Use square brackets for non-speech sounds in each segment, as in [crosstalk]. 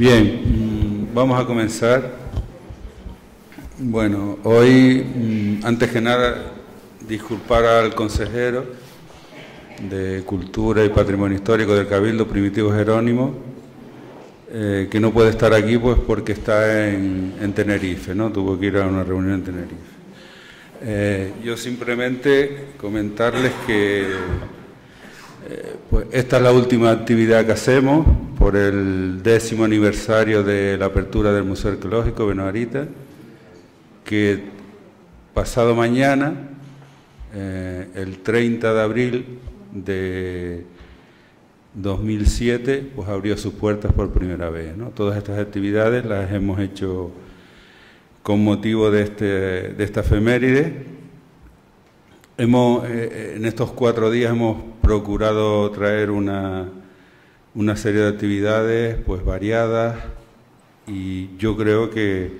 Bien, mm, vamos a comenzar. Bueno, hoy, mm, antes que nada, disculpar al consejero de Cultura y Patrimonio Histórico del Cabildo Primitivo Jerónimo, eh, que no puede estar aquí pues porque está en, Tenerife, ¿no? Tuvo que ir a una reunión en Tenerife. Eh, yo simplemente comentarles que eh, pues esta es la última actividad que hacemos por el décimo aniversario de la apertura del Museo Arqueológico Benoarita, que pasado mañana, eh, el 30 de abril de 2007, pues abrió sus puertas por primera vez. Todas estas actividades las hemos hecho con motivo de, este, de esta efeméride Hemos, eh, en estos cuatro días hemos procurado traer una, una, serie de actividades pues variadas y yo creo que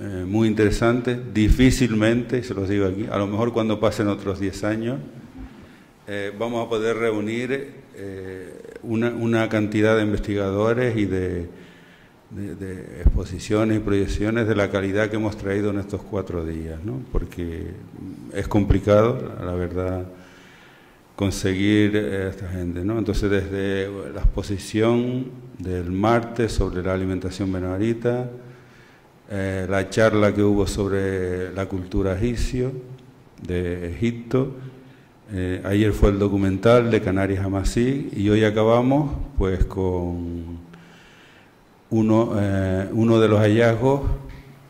eh, muy interesantes. Difícilmente, se los digo aquí, a lo mejor cuando pasen otros diez años, eh, vamos a poder reunir una, una cantidad de investigadores y de de, exposiciones y proyecciones de la calidad que hemos traído en estos cuatro días, ¿no? porque es complicado, la verdad, conseguir a esta gente. ¿no? Entonces, desde la exposición del martes sobre la alimentación benarita, eh, la charla que hubo sobre la cultura egipcio de Egipto, eh, ayer fue el documental de Canarias Amasí y hoy acabamos pues con eh, uno de los hallazgos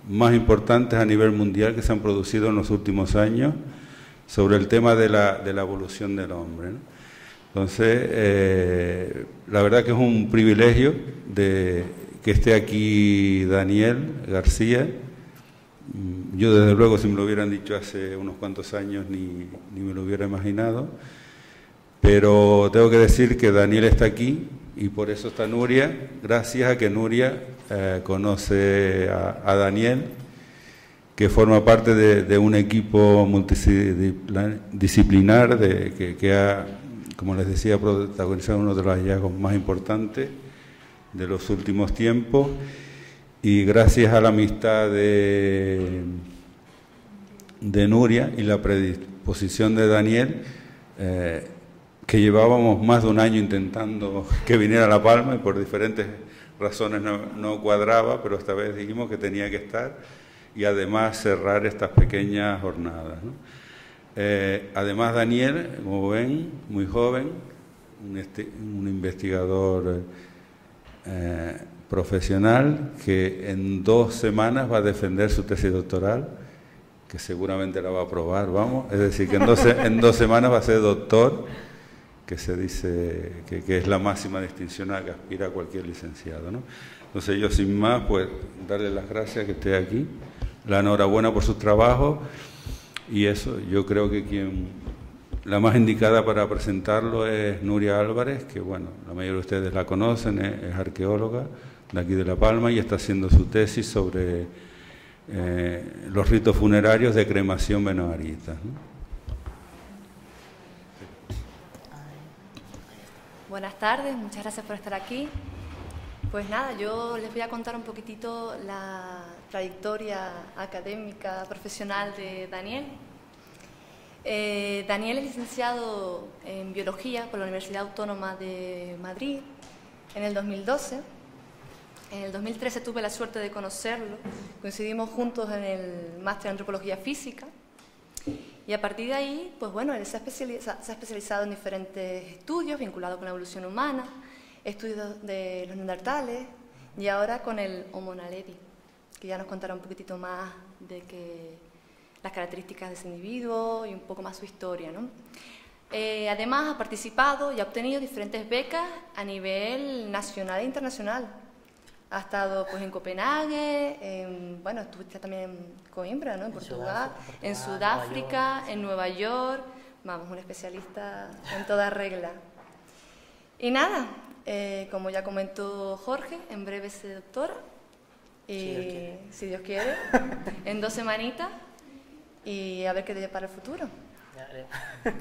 más importantes a nivel mundial que se han producido en los últimos años sobre el tema de la, de la evolución del hombre. Entonces, eh, la verdad que es un privilegio que esté aquí Daniel García. Yo desde luego si me lo hubieran dicho hace unos cuantos años ni, ni me lo hubiera imaginado, pero tengo que decir que Daniel está aquí y por eso está Nuria, gracias a que Nuria eh, conoce a, Daniel, que forma parte de, un equipo multidisciplinar que, ha, como les decía, protagonizado uno de los hallazgos más importantes de los últimos tiempos. Y gracias a la amistad de, de Nuria y la predisposición de Daniel, eh, que llevábamos más de un año intentando [laughs] que viniera a La Palma y por diferentes razones no, cuadraba, pero esta vez dijimos que tenía que estar y además cerrar estas pequeñas jornadas. Eh, además Daniel, como ven, muy joven, un, este, investigador eh, profesional que en dos semanas va a defender su tesis doctoral, que seguramente la va a aprobar, vamos, es decir, que en dos, en dos semanas va a ser doctor que se dice que, es la máxima distinción a que aspira cualquier licenciado. ¿no? Entonces yo sin más, pues darle las gracias que esté aquí, la enhorabuena por su trabajo y eso, yo creo que quien la más indicada para presentarlo es Nuria Álvarez, que bueno, la mayoría de ustedes la conocen, es, arqueóloga de aquí de La Palma y está haciendo su tesis sobre eh, los ritos funerarios de cremación benoarita. Buenas tardes, muchas gracias por estar aquí. Pues nada, yo les voy a contar un poquitito la trayectoria académica, profesional de Daniel. Eh, Daniel es licenciado en Biología por la Universidad Autónoma de Madrid en el 2012. En el 2013 tuve la suerte de conocerlo, coincidimos juntos en el máster en Antropología Física y a partir de ahí, pues bueno, él se ha, especializado en diferentes estudios vinculados con la evolución humana, estudios de los neandertales y ahora con el Homo naledi, que ya nos contará un poquitito más de que las características de ese individuo y un poco más su historia. ¿no? Eh, además, ha participado y ha obtenido diferentes becas a nivel nacional e internacional. Ha estado pues en Copenhague, en, bueno, estuviste también en Coimbra, ¿no? En, Portugal, en Sudáfrica, en Nueva York. Vamos, un especialista en toda regla. Y nada, eh, como ya comentó Jorge, en breve se doctora. Y, si Dios quiere, en dos semanitas y a ver qué te para el futuro.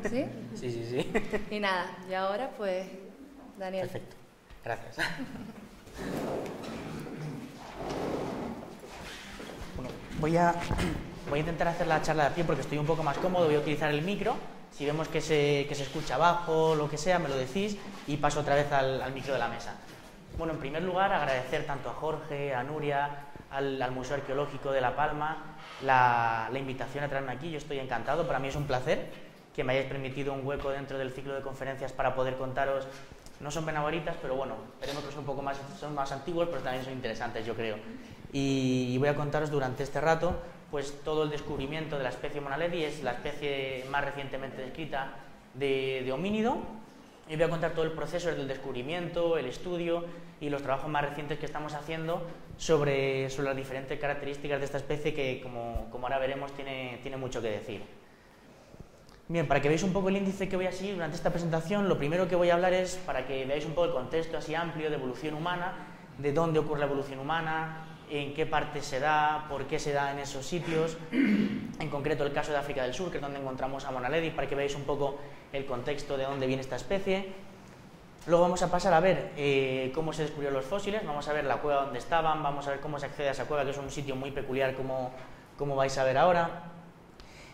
¿Sí? Sí, sí, sí. Y nada, y ahora pues, Daniel. Perfecto. Gracias. voy a, voy a intentar hacer la charla de pie porque estoy un poco más cómodo, voy a utilizar el micro. Si vemos que se, que se escucha abajo, lo que sea, me lo decís y paso otra vez al, al micro de la mesa. Bueno, en primer lugar, agradecer tanto a Jorge, a Nuria, al, Museo Arqueológico de La Palma la, la, invitación a traerme aquí. Yo estoy encantado, para mí es un placer que me hayáis permitido un hueco dentro del ciclo de conferencias para poder contaros. No son penaboritas, pero bueno, veremos que son un poco más, son más antiguos, pero también son interesantes, yo creo. Y, voy a contaros durante este rato pues todo el descubrimiento de la especie Monaledi, es la especie más recientemente descrita de, de homínido y voy a contar todo el proceso del descubrimiento, el estudio y los trabajos más recientes que estamos haciendo sobre, sobre las diferentes características de esta especie que, como, como, ahora veremos, tiene, tiene mucho que decir. Bien, para que veáis un poco el índice que voy a seguir durante esta presentación, lo primero que voy a hablar es para que veáis un poco el contexto así amplio de evolución humana, de dónde ocurre la evolución humana, en qué parte se da, por qué se da en esos sitios, en concreto el caso de África del Sur, que es donde encontramos a Monaledi, para que veáis un poco el contexto de dónde viene esta especie. Luego vamos a pasar a ver eh, cómo se descubrieron los fósiles, vamos a ver la cueva donde estaban, vamos a ver cómo se accede a esa cueva, que es un sitio muy peculiar como, como vais a ver ahora.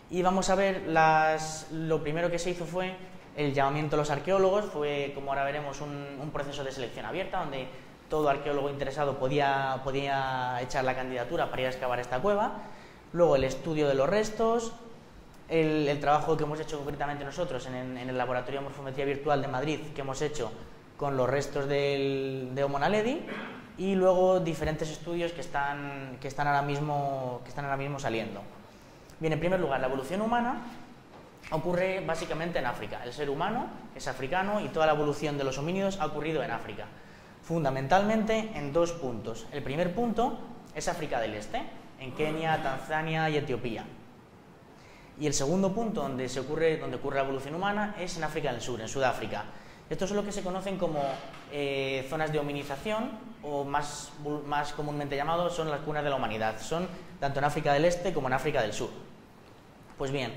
Y vamos a ver las, lo primero que se hizo fue el llamamiento a los arqueólogos, fue como ahora veremos un, un proceso de selección abierta donde todo arqueólogo interesado podía, podía echar la candidatura para ir a excavar esta cueva. Luego el estudio de los restos, el, trabajo que hemos hecho concretamente nosotros en, el Laboratorio de Morfometría Virtual de Madrid, que hemos hecho con los restos de Homo naledi, y luego diferentes estudios que están, que, están ahora mismo, que están ahora mismo saliendo. Bien, en primer lugar, la evolución humana ocurre básicamente en África. El ser humano es africano y toda la evolución de los homínidos ha ocurrido en África fundamentalmente en dos puntos. El primer punto es África del Este, en Kenia, Tanzania y Etiopía. Y el segundo punto donde, ocurre, la evolución humana es en África del Sur, en Sudáfrica. Estos son lo que se conocen como eh, zonas de hominización, o más, comúnmente llamados son las cunas de la humanidad. Son tanto en África del Este como en África del Sur. Pues bien,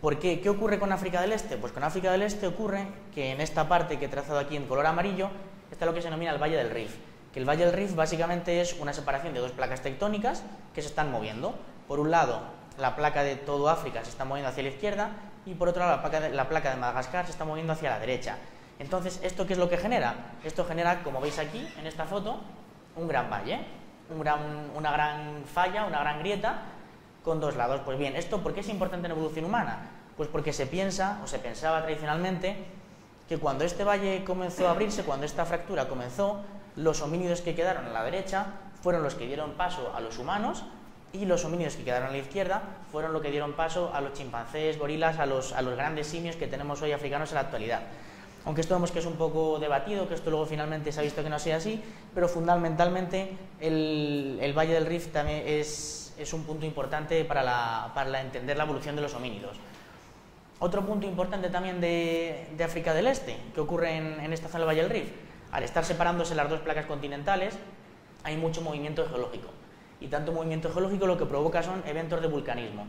¿por qué? ¿Qué ocurre con África del Este? Pues con África del Este ocurre que en esta parte que he trazado aquí en color amarillo está lo que se denomina el Valle del Rif, que el Valle del Rif básicamente es una separación de dos placas tectónicas que se están moviendo. Por un lado, la placa de todo África se está moviendo hacia la izquierda y por otro lado, la placa de, Madagascar se está moviendo hacia la derecha. Entonces, ¿esto qué es lo que genera? Esto genera, como veis aquí, en esta foto, un gran valle, una gran falla, una gran grieta con dos lados. Pues bien, ¿esto por qué es importante en evolución humana? Pues porque se piensa, o se pensaba tradicionalmente, que cuando este valle comenzó a abrirse, cuando esta fractura comenzó, los homínidos que quedaron a la derecha fueron los que dieron paso a los humanos y los homínidos que quedaron a la izquierda fueron los que dieron paso a los chimpancés, gorilas, a los, a los grandes simios que tenemos hoy africanos en la actualidad. Aunque esto vemos que es un poco debatido, que esto luego finalmente se ha visto que no sea así, pero fundamentalmente el, Valle del Rift también es, un punto importante para, entender la evolución de los homínidos. Otro punto importante también de, África del Este, que ocurre en, esta zona del Valle del Rif, al estar separándose las dos placas continentales, hay mucho movimiento geológico. Y tanto movimiento geológico lo que provoca son eventos de vulcanismo.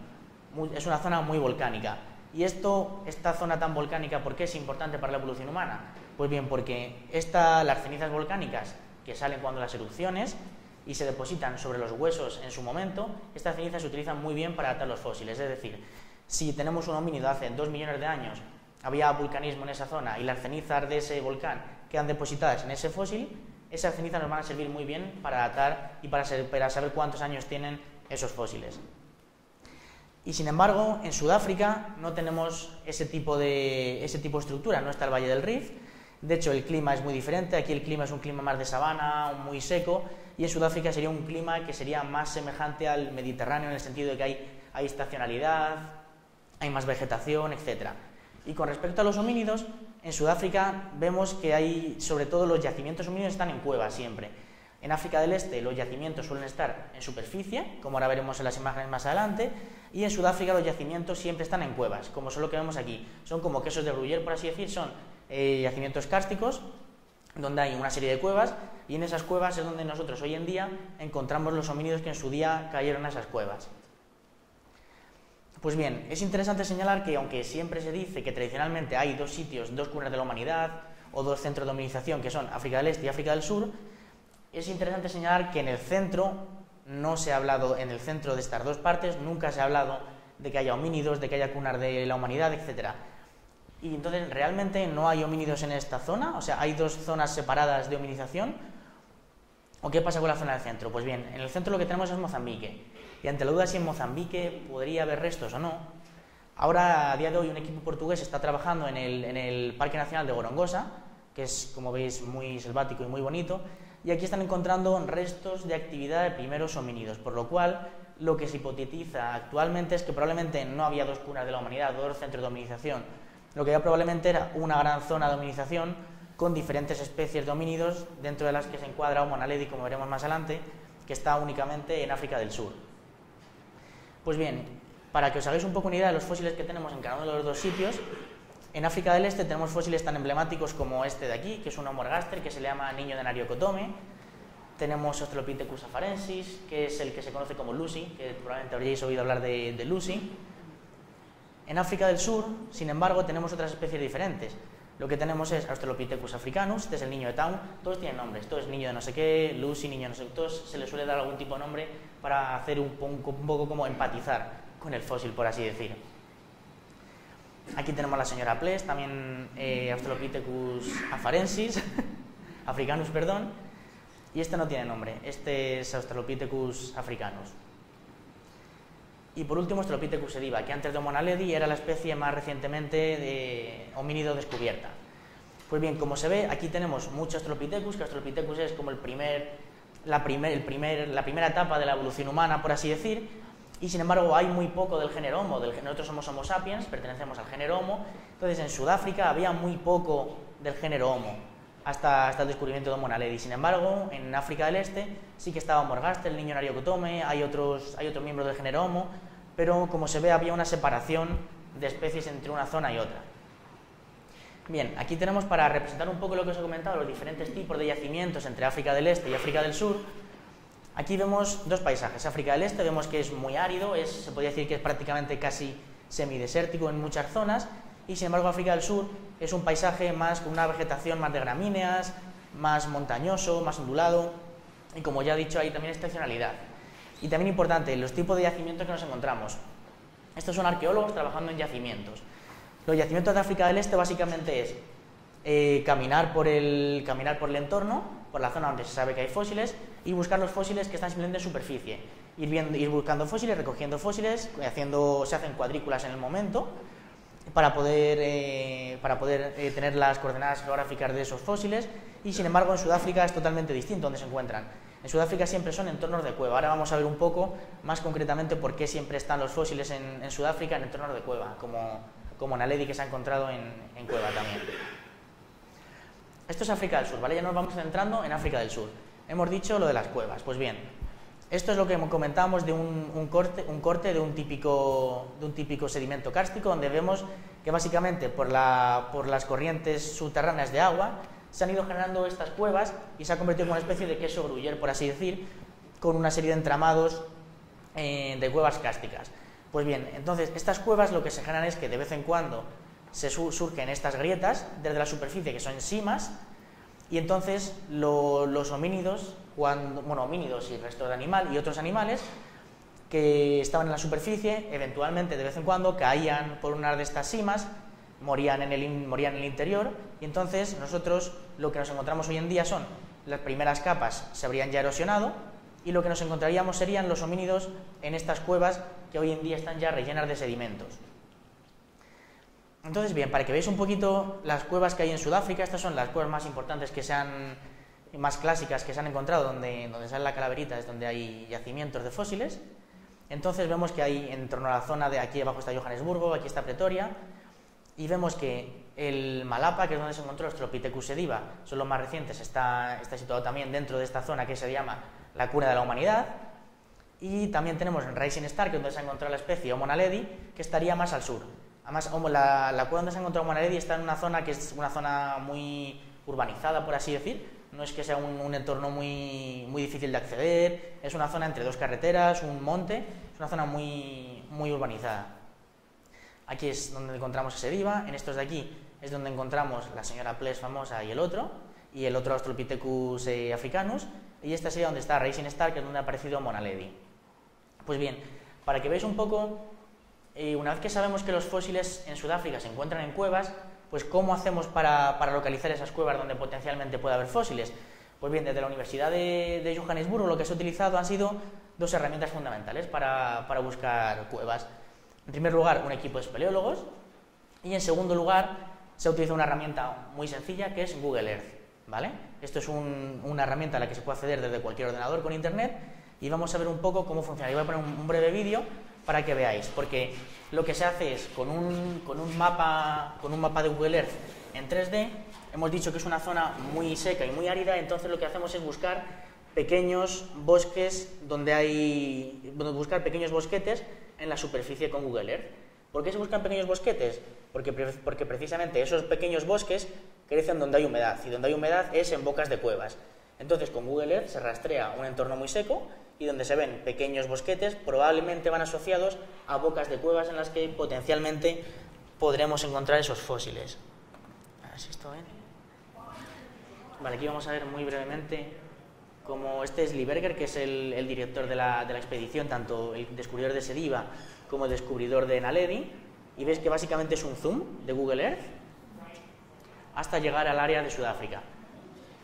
es una zona muy volcánica. Y esto, esta zona tan volcánica, ¿por qué es importante para la evolución humana? Pues bien, porque esta, las cenizas volcánicas que salen cuando las erupciones y se depositan sobre los huesos en su momento, estas cenizas se utilizan muy bien para datar los fósiles. Es decir, si tenemos un homínido hace dos millones de años, había vulcanismo en esa zona y las cenizas de ese volcán quedan depositadas en ese fósil, esas cenizas nos van a servir muy bien para datar y para, saber cuántos años tienen esos fósiles. Y sin embargo, en Sudáfrica no tenemos ese tipo de, ese tipo de estructura, no está el Valle del Rif. De hecho, el clima es muy diferente. Aquí el clima es un clima más de sabana, muy seco, y en Sudáfrica sería un clima que sería más semejante al Mediterráneo en el sentido de que hay, hay estacionalidad, hay más vegetación, etc. Y con respecto a los homínidos, en Sudáfrica vemos que hay, sobre todo los yacimientos homínidos están en cuevas siempre. En África del Este los yacimientos suelen estar en superficie, como ahora veremos en las imágenes más adelante, y en Sudáfrica los yacimientos siempre están en cuevas, como son lo que vemos aquí. Son como quesos de Gruyère, por así decir, son eh, yacimientos kársticos, donde hay una serie de cuevas, y en esas cuevas es donde nosotros hoy en día encontramos los homínidos que en su día cayeron a esas cuevas. Pues bien, es interesante señalar que aunque siempre se dice que tradicionalmente hay dos sitios, dos cunas de la humanidad o dos centros de dominización que son África del Este y África del Sur, Es interesante señalar que en el centro no se ha hablado, en el centro de estas dos partes, nunca se ha hablado de que haya homínidos, de que haya cunas de la humanidad, etc. Y entonces, ¿realmente no hay homínidos en esta zona? O sea, ¿hay dos zonas separadas de hominización? ¿O qué pasa con la zona del centro? Pues bien, en el centro lo que tenemos es Mozambique. Y ante la duda si en Mozambique podría haber restos o no, ahora a día de hoy un equipo portugués está trabajando en el, Parque Nacional de Gorongosa, que es, como veis, muy selvático y muy bonito, y aquí están encontrando restos de actividad de primeros homínidos, por lo cual lo que se hipotetiza actualmente es que probablemente no había dos cunas de la humanidad, dos centros de hominización, lo que ya probablemente era una gran zona de hominización con diferentes especies de homínidos, dentro de las que se encuadra Homo naledi, como veremos más adelante, que está únicamente en África del Sur. Pues bien, para que os hagáis un poco una idea de los fósiles que tenemos en cada uno de los dos sitios, en África del Este tenemos fósiles tan emblemáticos como este de aquí, que es un Homo ergaster, que se le llama niño de Nariokotome. Tenemos Australopithecus afarensis, que es el que se conoce como Lucy, que probablemente habréis oído hablar de, de Lucy. En África del Sur, sin embargo, tenemos otras especies diferentes. Lo que tenemos es Australopithecus africanus, este es el niño de Town, todos tienen nombres, todo es niño de no sé qué, Lucy, niño de no sé qué, todos se le suele dar algún tipo de nombre para hacer un poco como empatizar con el fósil, por así decir. Aquí tenemos a la señora Ples, también eh, Australopithecus afarensis, [laughs] africanus, perdón, y este no tiene nombre, este es Australopithecus africanus. Y por último, Australopithecus ediva, que antes de Homo naledi era la especie más recientemente de homínido descubierta. Pues bien, como se ve, aquí tenemos muchos Australopithecus, que es como el primer, la, primer, el primer, la primera etapa de la evolución humana, por así decir, y sin embargo hay muy poco del género Homo. Del, nosotros somos Homo sapiens, pertenecemos al género Homo, entonces en Sudáfrica había muy poco del género Homo hasta, hasta el descubrimiento de Homo naledi. Sin embargo, en África del Este sí que estaba Morgaste, el niño Nariokotome, hay otros, hay otros miembros del género Homo, pero como se ve había una separación de especies entre una zona y otra. Bien, aquí tenemos para representar un poco lo que os he comentado, los diferentes tipos de yacimientos entre África del Este y África del Sur, Aquí vemos dos paisajes. África del Este vemos que es muy árido, es, se podría decir que es prácticamente casi semidesértico en muchas zonas, y sin embargo África del Sur es un paisaje más con una vegetación más de gramíneas, más montañoso, más ondulado, y como ya he dicho, hay también estacionalidad. Y también importante, los tipos de yacimientos que nos encontramos. Estos son arqueólogos trabajando en yacimientos. Los yacimientos de África del Este básicamente es eh, caminar, por el, caminar por el entorno, por la zona donde se sabe que hay fósiles, y buscar los fósiles que están simplemente en superficie. Ir, viendo, ir buscando fósiles, recogiendo fósiles, haciendo, se hacen cuadrículas en el momento para poder, eh, para poder eh, tener las coordenadas geográficas de esos fósiles y sin embargo en Sudáfrica es totalmente distinto donde se encuentran. En Sudáfrica siempre son entornos de cueva. Ahora vamos a ver un poco más concretamente por qué siempre están los fósiles en, Sudáfrica en entornos de cueva, como, como Naledi que se ha encontrado en, en cueva también. Esto es África del Sur, ¿vale? Ya nos vamos centrando en África del Sur. Hemos dicho lo de las cuevas. Pues bien, esto es lo que comentábamos de un, corte, de un, típico, sedimento kárstico, donde vemos que básicamente por, la, por las corrientes subterráneas de agua se han ido generando estas cuevas y se ha convertido en una especie de queso gruyer, por así decir, con una serie de entramados eh, de cuevas cársticas. Pues bien, entonces estas cuevas lo que se generan es que de vez en cuando se surgen estas grietas desde la superficie, que son simas, y entonces lo, los homínidos, cuando, bueno, homínidos y el resto de animal y otros animales que estaban en la superficie, eventualmente de vez en cuando caían por una de estas simas, morían en, el, morían en el interior, y entonces nosotros lo que nos encontramos hoy en día son las primeras capas se habrían ya erosionado, y lo que nos encontraríamos serían los homínidos en estas cuevas que hoy en día están ya rellenas de sedimentos. Entonces, bien, para que veáis un poquito las cuevas que hay en Sudáfrica, estas son las cuevas más importantes que se han, más clásicas que se han encontrado, donde, donde sale la calaverita, es donde hay yacimientos de fósiles. Entonces vemos que hay en torno a la zona de aquí abajo está Johannesburgo, aquí está Pretoria, y vemos que el Malapa, que es donde se encontró el Stropithecus sediva, son los más recientes, está, está situado también dentro de esta zona que se llama la cuna de la humanidad, y también tenemos en Rising Star, que es donde se ha encontrado la especie Homo naledi, que estaría más al sur. Además, la, la, cueva donde se ha encontrado Homo naledi está en una zona que es una zona muy urbanizada, por así decir. No es que sea un, entorno muy, muy difícil de acceder, es una zona entre dos carreteras, un monte, es una zona muy, muy urbanizada. Aquí es donde encontramos ese diva, en estos de aquí es donde encontramos la señora Ples famosa y el otro, y el otro Australopithecus eh, africanus. y esta sería donde está Racing Star, que es donde ha aparecido Monaledi. Pues bien, para que veáis un poco, eh, una vez que sabemos que los fósiles en Sudáfrica se encuentran en cuevas, pues ¿cómo hacemos para, localizar esas cuevas donde potencialmente puede haber fósiles? Pues bien, desde la Universidad de, Johannesburgo lo que se ha utilizado han sido dos herramientas fundamentales para, buscar cuevas. En primer lugar, un equipo de espeleólogos y en segundo lugar, se utiliza una herramienta muy sencilla que es Google Earth. ¿vale? Esto es una herramienta a la que se puede acceder desde cualquier ordenador con internet y vamos a ver un poco cómo funciona. Y voy a poner un, breve vídeo para que veáis, porque lo que se hace es con un, con un, mapa, con un mapa de Google Earth en 3D, hemos dicho que es una zona muy seca y muy árida, entonces lo que hacemos es buscar pequeños bosques donde hay buscar pequeños bosquetes en la superficie con Google Earth. ¿Por qué se buscan pequeños bosquetes? Porque, porque precisamente esos pequeños bosques crecen donde hay humedad, y donde hay humedad es en bocas de cuevas. Entonces con Google Earth se rastrea un entorno muy seco y donde se ven pequeños bosquetes probablemente van asociados a bocas de cuevas en las que potencialmente podremos encontrar esos fósiles. A ver si esto ven. Vale, aquí vamos a ver muy brevemente como este es Lieberger, que es el, director de la, de la, expedición, tanto el descubridor de Sediva como el descubridor de Naledi, y ves que básicamente es un zoom de Google Earth hasta llegar al área de Sudáfrica.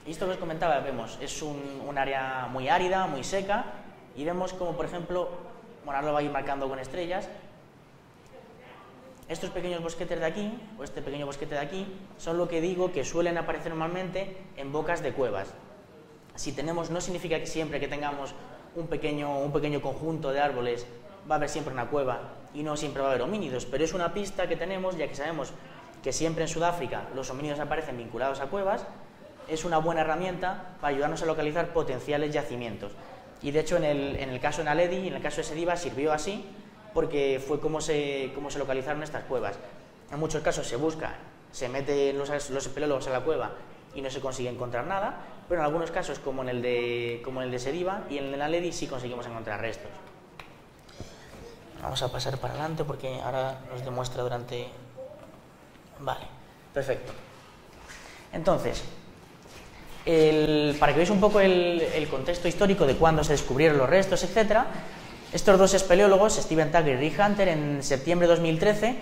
Y esto que os comentaba, vemos, es un, área muy árida, muy seca, y vemos como, por ejemplo, ahora lo va a ir marcando con estrellas, estos pequeños bosquetes de aquí, o este pequeño bosquete de aquí, son lo que digo que suelen aparecer normalmente en bocas de cuevas. Si tenemos, no significa que siempre que tengamos un pequeño, un pequeño conjunto de árboles va a haber siempre una cueva y no siempre va a haber homínidos, pero es una pista que tenemos, ya que sabemos que siempre en Sudáfrica los homínidos aparecen vinculados a cuevas, es una buena herramienta para ayudarnos a localizar potenciales yacimientos. Y de hecho en el, caso de Naledi en el caso de Sediva sirvió así porque fue como se, se localizaron estas cuevas. En muchos casos se busca, se meten los, los espeleólogos a la cueva y no se consigue encontrar nada, pero en algunos casos como en el de, como en el de Sediva y en el de Naledi sí conseguimos encontrar restos. Vamos a pasar para adelante porque ahora nos demuestra durante... Vale, perfecto. Entonces, para que veáis un poco el, contexto histórico de cuándo se descubrieron los restos, etc., estos dos espeleólogos, Steven Tagger y Rick Hunter, en septiembre de 2013,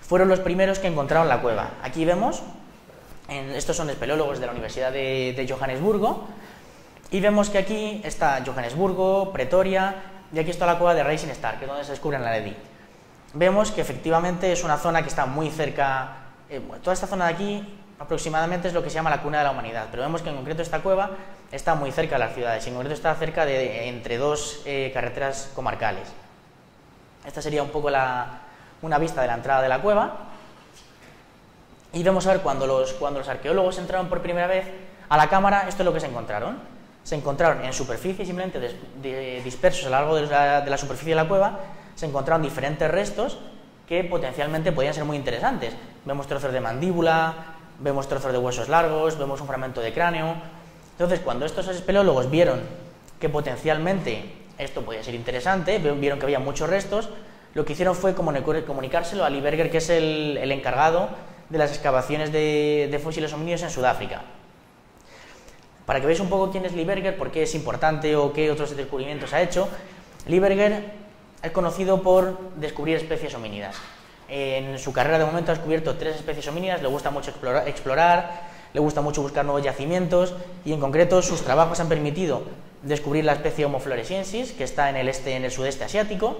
fueron los primeros que encontraron la cueva. Aquí vemos, estos son espeleólogos de la Universidad de, Johannesburgo, y vemos que aquí está Johannesburgo, Pretoria, y aquí está la cueva de Racing Star, que es donde se descubre la Ledi. Vemos que efectivamente es una zona que está muy cerca, eh, toda esta zona de aquí aproximadamente es lo que se llama la cuna de la humanidad, pero vemos que en concreto esta cueva está muy cerca de las ciudades, en concreto está cerca de entre dos eh, carreteras comarcales. Esta sería un poco una vista de la entrada de la cueva. Y vamos a ver cuando los, cuando los arqueólogos entraron por primera vez a la cámara, esto es lo que se encontraron se encontraron en superficie, simplemente dispersos a lo largo de la, superficie de la cueva, se encontraron diferentes restos que potencialmente podían ser muy interesantes. Vemos trozos de mandíbula, vemos trozos de huesos largos, vemos un fragmento de cráneo. Entonces, cuando estos espeleólogos vieron que potencialmente esto podía ser interesante, vieron que había muchos restos, lo que hicieron fue comunicárselo a Lieberger, que es el, encargado de las excavaciones de, fósiles homínidos en Sudáfrica. Para que veáis un poco quién es Lieberger, por qué es importante o qué otros descubrimientos ha hecho, Lieberger es conocido por descubrir especies homínidas. En su carrera de momento ha descubierto tres especies homínidas, le gusta mucho explorar, le gusta mucho buscar nuevos yacimientos y en concreto sus trabajos han permitido descubrir la especie Homo floresiensis, que está en el este en el sudeste asiático,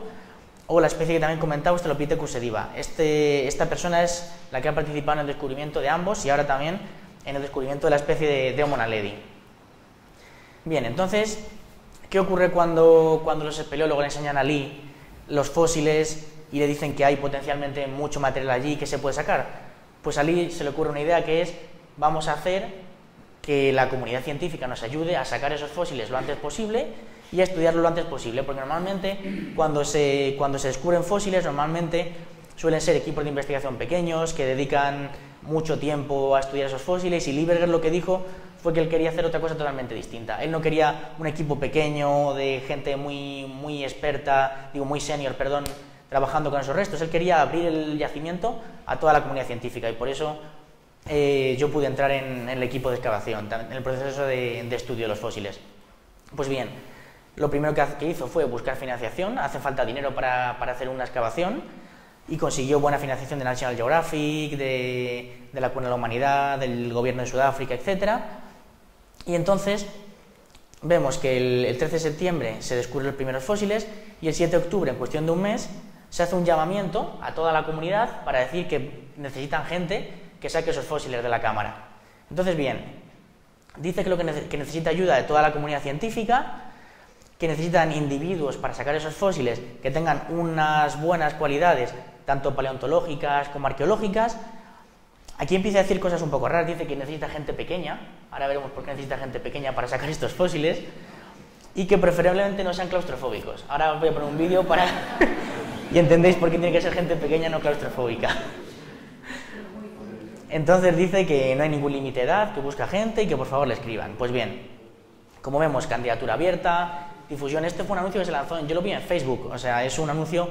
o la especie que también comentaba, Australopithecus sediva. Este, esta persona es la que ha participado en el descubrimiento de ambos y ahora también en el descubrimiento de la especie de, de Homo naledi. Bien, entonces, ¿qué ocurre cuando, cuando los espeleólogos le enseñan a Lee los fósiles y le dicen que hay potencialmente mucho material allí que se puede sacar? Pues a Lee se le ocurre una idea que es, vamos a hacer que la comunidad científica nos ayude a sacar esos fósiles lo antes posible y a estudiarlo lo antes posible, porque normalmente cuando se, cuando se descubren fósiles, normalmente suelen ser equipos de investigación pequeños que dedican mucho tiempo a estudiar esos fósiles y Lieberger lo que dijo fue que él quería hacer otra cosa totalmente distinta. Él no quería un equipo pequeño de gente muy, muy experta, digo muy senior, perdón, trabajando con esos restos. Él quería abrir el yacimiento a toda la comunidad científica y por eso eh, yo pude entrar en, el equipo de excavación, en el proceso de, estudio de los fósiles. Pues bien, lo primero que hizo fue buscar financiación, hace falta dinero para, hacer una excavación, y consiguió buena financiación de National Geographic, de, la Cuna de la Humanidad, del gobierno de Sudáfrica, etc. Y entonces vemos que el, 13 de septiembre se descubren los primeros fósiles y el 7 de octubre, en cuestión de un mes, se hace un llamamiento a toda la comunidad para decir que necesitan gente que saque esos fósiles de la cámara. Entonces, bien, dice que, lo que, necesita ayuda de toda la comunidad científica, que necesitan individuos para sacar esos fósiles que tengan unas buenas cualidades, tanto paleontológicas como arqueológicas. Aquí empieza a decir cosas un poco raras, dice que necesita gente pequeña, ahora veremos por qué necesita gente pequeña para sacar estos fósiles, y que preferiblemente no sean claustrofóbicos. Ahora os voy a poner un vídeo para... y entendéis por qué tiene que ser gente pequeña no claustrofóbica. Entonces dice que no hay ningún límite de edad, que busca gente y que por favor le escriban. Pues bien, como vemos, candidatura abierta, difusión. Este fue un anuncio que se lanzó, yo lo vi en Facebook, o sea, es un anuncio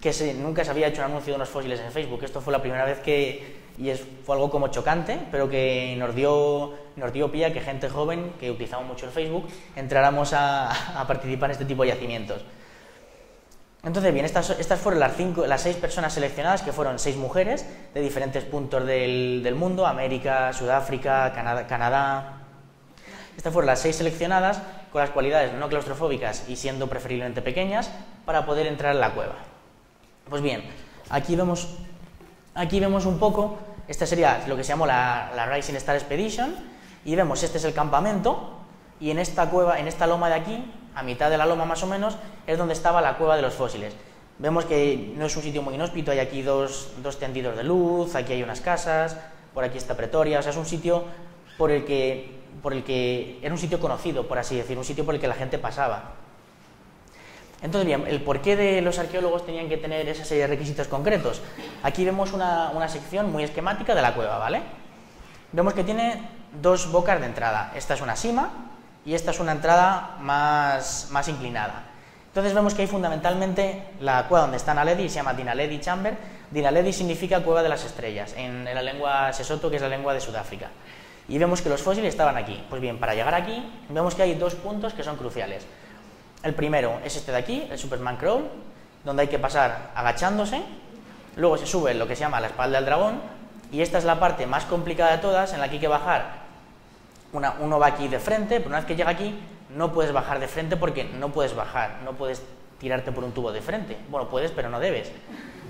que nunca se había hecho un anuncio de unos fósiles en Facebook. Esto fue la primera vez que, y es, fue algo como chocante, pero que nos dio, nos dio pie a que gente joven, que utilizaba mucho el Facebook, entráramos a, a participar en este tipo de yacimientos. Entonces, bien, estas, fueron las, cinco, las seis personas seleccionadas, que fueron seis mujeres de diferentes puntos del, mundo, América, Sudáfrica, Canadá, Estas fueron las seis seleccionadas con las cualidades no claustrofóbicas y siendo preferiblemente pequeñas para poder entrar en la cueva. Pues bien, aquí vemos, aquí vemos un poco, esta sería lo que se llamó la, la Rising Star Expedition, y vemos, este es el campamento, y en esta cueva, en esta loma de aquí, a mitad de la loma más o menos, es donde estaba la cueva de los fósiles. Vemos que no es un sitio muy inhóspito, hay aquí dos, tendidos de luz, aquí hay unas casas, por aquí está Pretoria, o sea, es un sitio por el que, por el que era un sitio conocido, por así decir, un sitio por el que la gente pasaba. Entonces, bien, el porqué de los arqueólogos tenían que tener esa serie de requisitos concretos. Aquí vemos una, una sección muy esquemática de la cueva, ¿vale? Vemos que tiene dos bocas de entrada. Esta es una sima, y esta es una entrada más, más inclinada. Entonces vemos que hay fundamentalmente la cueva donde está Naledi, se llama Dinaledi Chamber. Dinaledi significa cueva de las estrellas, en, la lengua sesoto, que es la lengua de Sudáfrica. Y vemos que los fósiles estaban aquí. Pues bien, para llegar aquí, vemos que hay dos puntos que son cruciales. El primero es este de aquí, el Superman Crawl, donde hay que pasar agachándose, luego se sube lo que se llama la espalda del dragón, y esta es la parte más complicada de todas, en la que hay que bajar uno va aquí de frente, pero una vez que llega aquí no puedes bajar de frente porque no puedes bajar, no puedes tirarte por un tubo de frente. Bueno, puedes, pero no debes.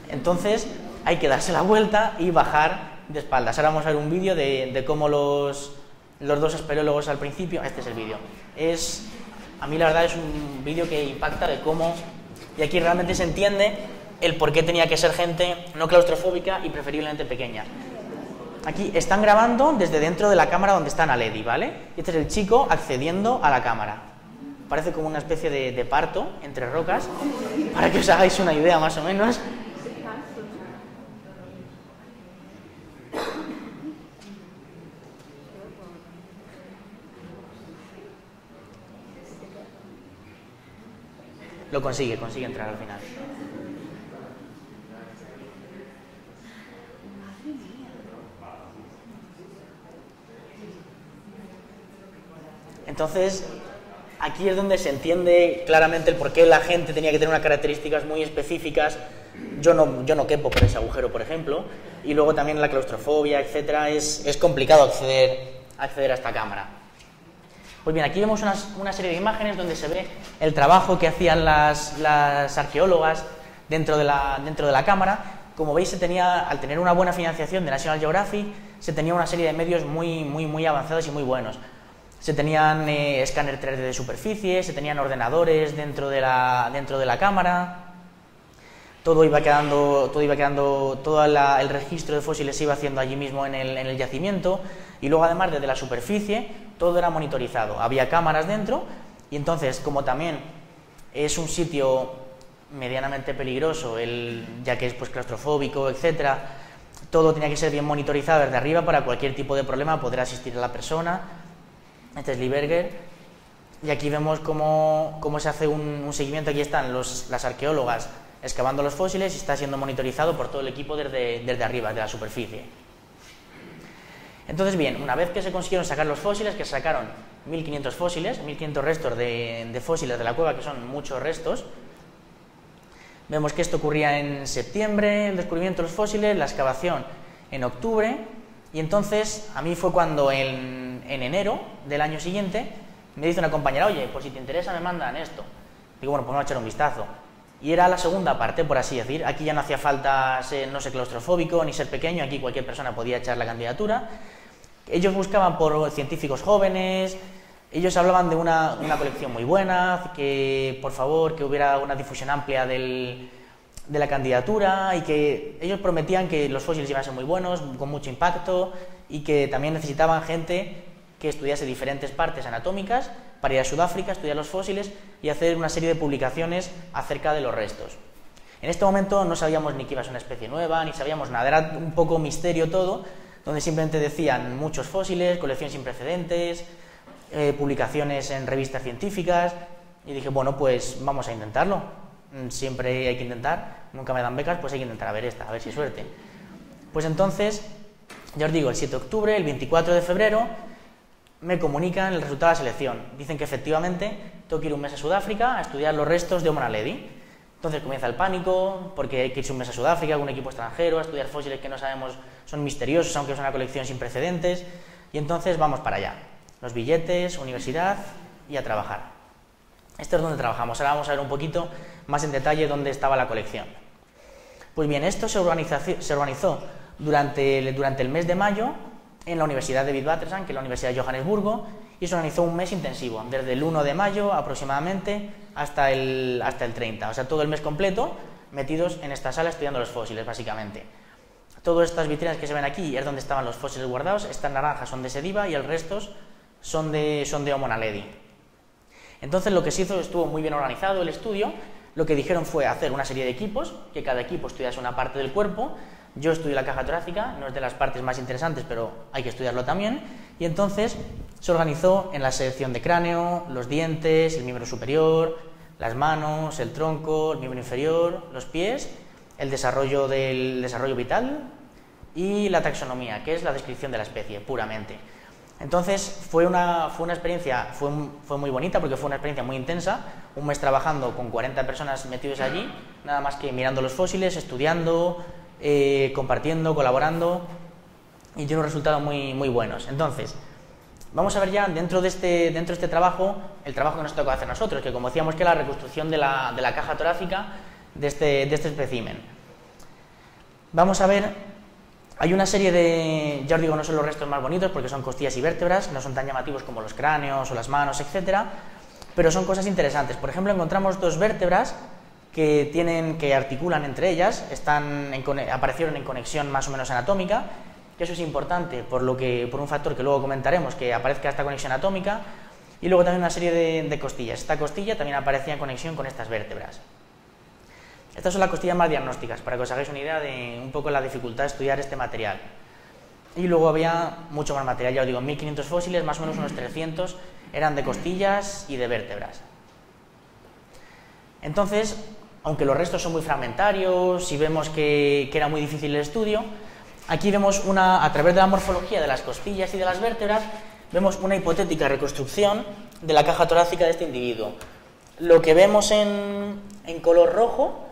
Entonces hay que darse la vuelta y bajar de espaldas. Ahora vamos a ver un vídeo de, cómo los, los dos espeleólogos al principio, este es el vídeo, es, a mí la verdad es un vídeo que impacta de cómo, y aquí realmente se entiende el por qué tenía que ser gente no claustrofóbica y preferiblemente pequeña. Aquí están grabando desde dentro de la cámara donde está Naledi, ¿vale? Y este es el chico accediendo a la cámara. Parece como una especie de, parto entre rocas, para que os hagáis una idea más o menos. Lo consigue, consigue entrar al final. Entonces, aquí es donde se entiende claramente el por qué la gente tenía que tener unas características muy específicas. Yo no, yo no quepo por ese agujero, por ejemplo, y luego también la claustrofobia, etcétera, es, es complicado acceder, acceder a esta cámara. Pues bien, aquí vemos una, serie de imágenes donde se ve el trabajo que hacían las, las arqueólogas dentro de, la, dentro de la cámara. Como veis, se tenía, al tener una buena financiación de National Geographic, se tenía una serie de medios muy, muy, muy avanzados y muy buenos. Se tenían eh, escáner 3D de superficie, se tenían ordenadores dentro de la, dentro de la cámara, todo iba quedando, todo iba quedando, todo el registro de fósiles se iba haciendo allí mismo en el, en el yacimiento. Y luego además desde la superficie todo era monitorizado, había cámaras dentro y entonces como también es un sitio medianamente peligroso, el, ya que es pues claustrofóbico, etcétera, todo tenía que ser bien monitorizado desde arriba para cualquier tipo de problema poder asistir a la persona este es Lieberger. Y aquí vemos cómo, se hace un, seguimiento. Aquí están las arqueólogas excavando los fósiles y está siendo monitorizado por todo el equipo desde, desde arriba, de la superficie. Entonces, bien, una vez que se consiguieron sacar los fósiles, que sacaron 1500 fósiles, 1500 restos de, de fósiles de la cueva, que son muchos restos, vemos que esto ocurría en septiembre, el descubrimiento de los fósiles, la excavación en octubre, y entonces a mí fue cuando en, en enero del año siguiente me dice una compañera, oye, pues si te interesa me mandan esto. Digo, bueno, pues vamos a echar un vistazo. Y era la segunda parte, por así decir. Aquí ya no hacía falta ser, no ser claustrofóbico ni ser pequeño, aquí cualquier persona podía echar la candidatura. Ellos buscaban por científicos jóvenes, ellos hablaban de una, una colección muy buena, que por favor que hubiera una difusión amplia del, de la candidatura y que ellos prometían que los fósiles iban a ser muy buenos, con mucho impacto y que también necesitaban gente que estudiase diferentes partes anatómicas para ir a Sudáfrica, estudiar los fósiles y hacer una serie de publicaciones acerca de los restos. En este momento no sabíamos ni que iba a ser una especie nueva, ni sabíamos nada, era un poco misterio todo, donde simplemente decían muchos fósiles, colecciones sin precedentes, eh, publicaciones en revistas científicas, y dije, bueno, pues vamos a intentarlo. Mm, siempre hay que intentar, nunca me dan becas, pues hay que intentar a ver esta, a ver si suerte. Pues entonces, ya os digo, el 7 de octubre, el 24 de febrero, me comunican el resultado de la selección. Dicen que efectivamente tengo que ir un mes a Sudáfrica a estudiar los restos de Homo naledi. Entonces comienza el pánico, porque hay que irse un mes a Sudáfrica un equipo extranjero, a estudiar fósiles que no sabemos, son misteriosos, aunque es una colección sin precedentes. Y entonces vamos para allá. Los billetes, universidad y a trabajar. Esto es donde trabajamos. Ahora vamos a ver un poquito más en detalle dónde estaba la colección. Pues bien, esto se, organizó durante el, mes de mayo en la Universidad de Witwatersrand, que es la Universidad de Johannesburgo, y se organizó un mes intensivo, desde el 1 de mayo aproximadamente hasta el, hasta el 30, o sea, todo el mes completo metidos en esta sala estudiando los fósiles, básicamente. Todas estas vitrinas que se ven aquí es donde estaban los fósiles guardados, estas naranjas son de Sediva y el resto son de, son de. Entonces lo que se hizo estuvo muy bien organizado el estudio, lo que dijeron fue hacer una serie de equipos, que cada equipo estudiase una parte del cuerpo, yo estudio la caja torácica, no es de las partes más interesantes, pero hay que estudiarlo también. Y entonces se organizó en la selección de cráneo, los dientes, el miembro superior, las manos, el tronco, el miembro inferior, los pies, el desarrollo del desarrollo vital y la taxonomía, que es la descripción de la especie, puramente. Entonces fue una, fue una experiencia, fue, fue, muy bonita porque fue una experiencia muy intensa, un mes trabajando con 40 personas metidos allí, nada más que mirando los fósiles, estudiando, eh, compartiendo, colaborando y tiene unos resultados muy, muy buenos. Entonces, vamos a ver ya dentro de, este, dentro de este trabajo el trabajo que nos toca hacer nosotros, que como decíamos que es la reconstrucción de la, de la caja torácica de este, de este espécimen. Vamos a ver, hay una serie de, ya os digo, no son los restos más bonitos porque son costillas y vértebras, no son tan llamativos como los cráneos o las manos, etcétera, pero son cosas interesantes. Por ejemplo, encontramos dos vértebras que, tienen, que articulan entre ellas, están aparecieron en conexión más o menos anatómica, que eso es importante por, lo que, por un factor que luego comentaremos, que aparezca esta conexión atómica, y luego también una serie de, costillas. Esta costilla también aparecía en conexión con estas vértebras. Estas son las costillas más diagnósticas, para que os hagáis una idea de un poco la dificultad de estudiar este material. Y luego había mucho más material, ya os digo, 1500 fósiles, más o menos unos 300 eran de costillas y de vértebras. Entonces, aunque los restos son muy fragmentarios y vemos que, era muy difícil el estudio, aquí vemos una, a través de la morfología de las costillas y de las vértebras, vemos una hipotética reconstrucción de la caja torácica de este individuo. Lo que vemos en, color rojo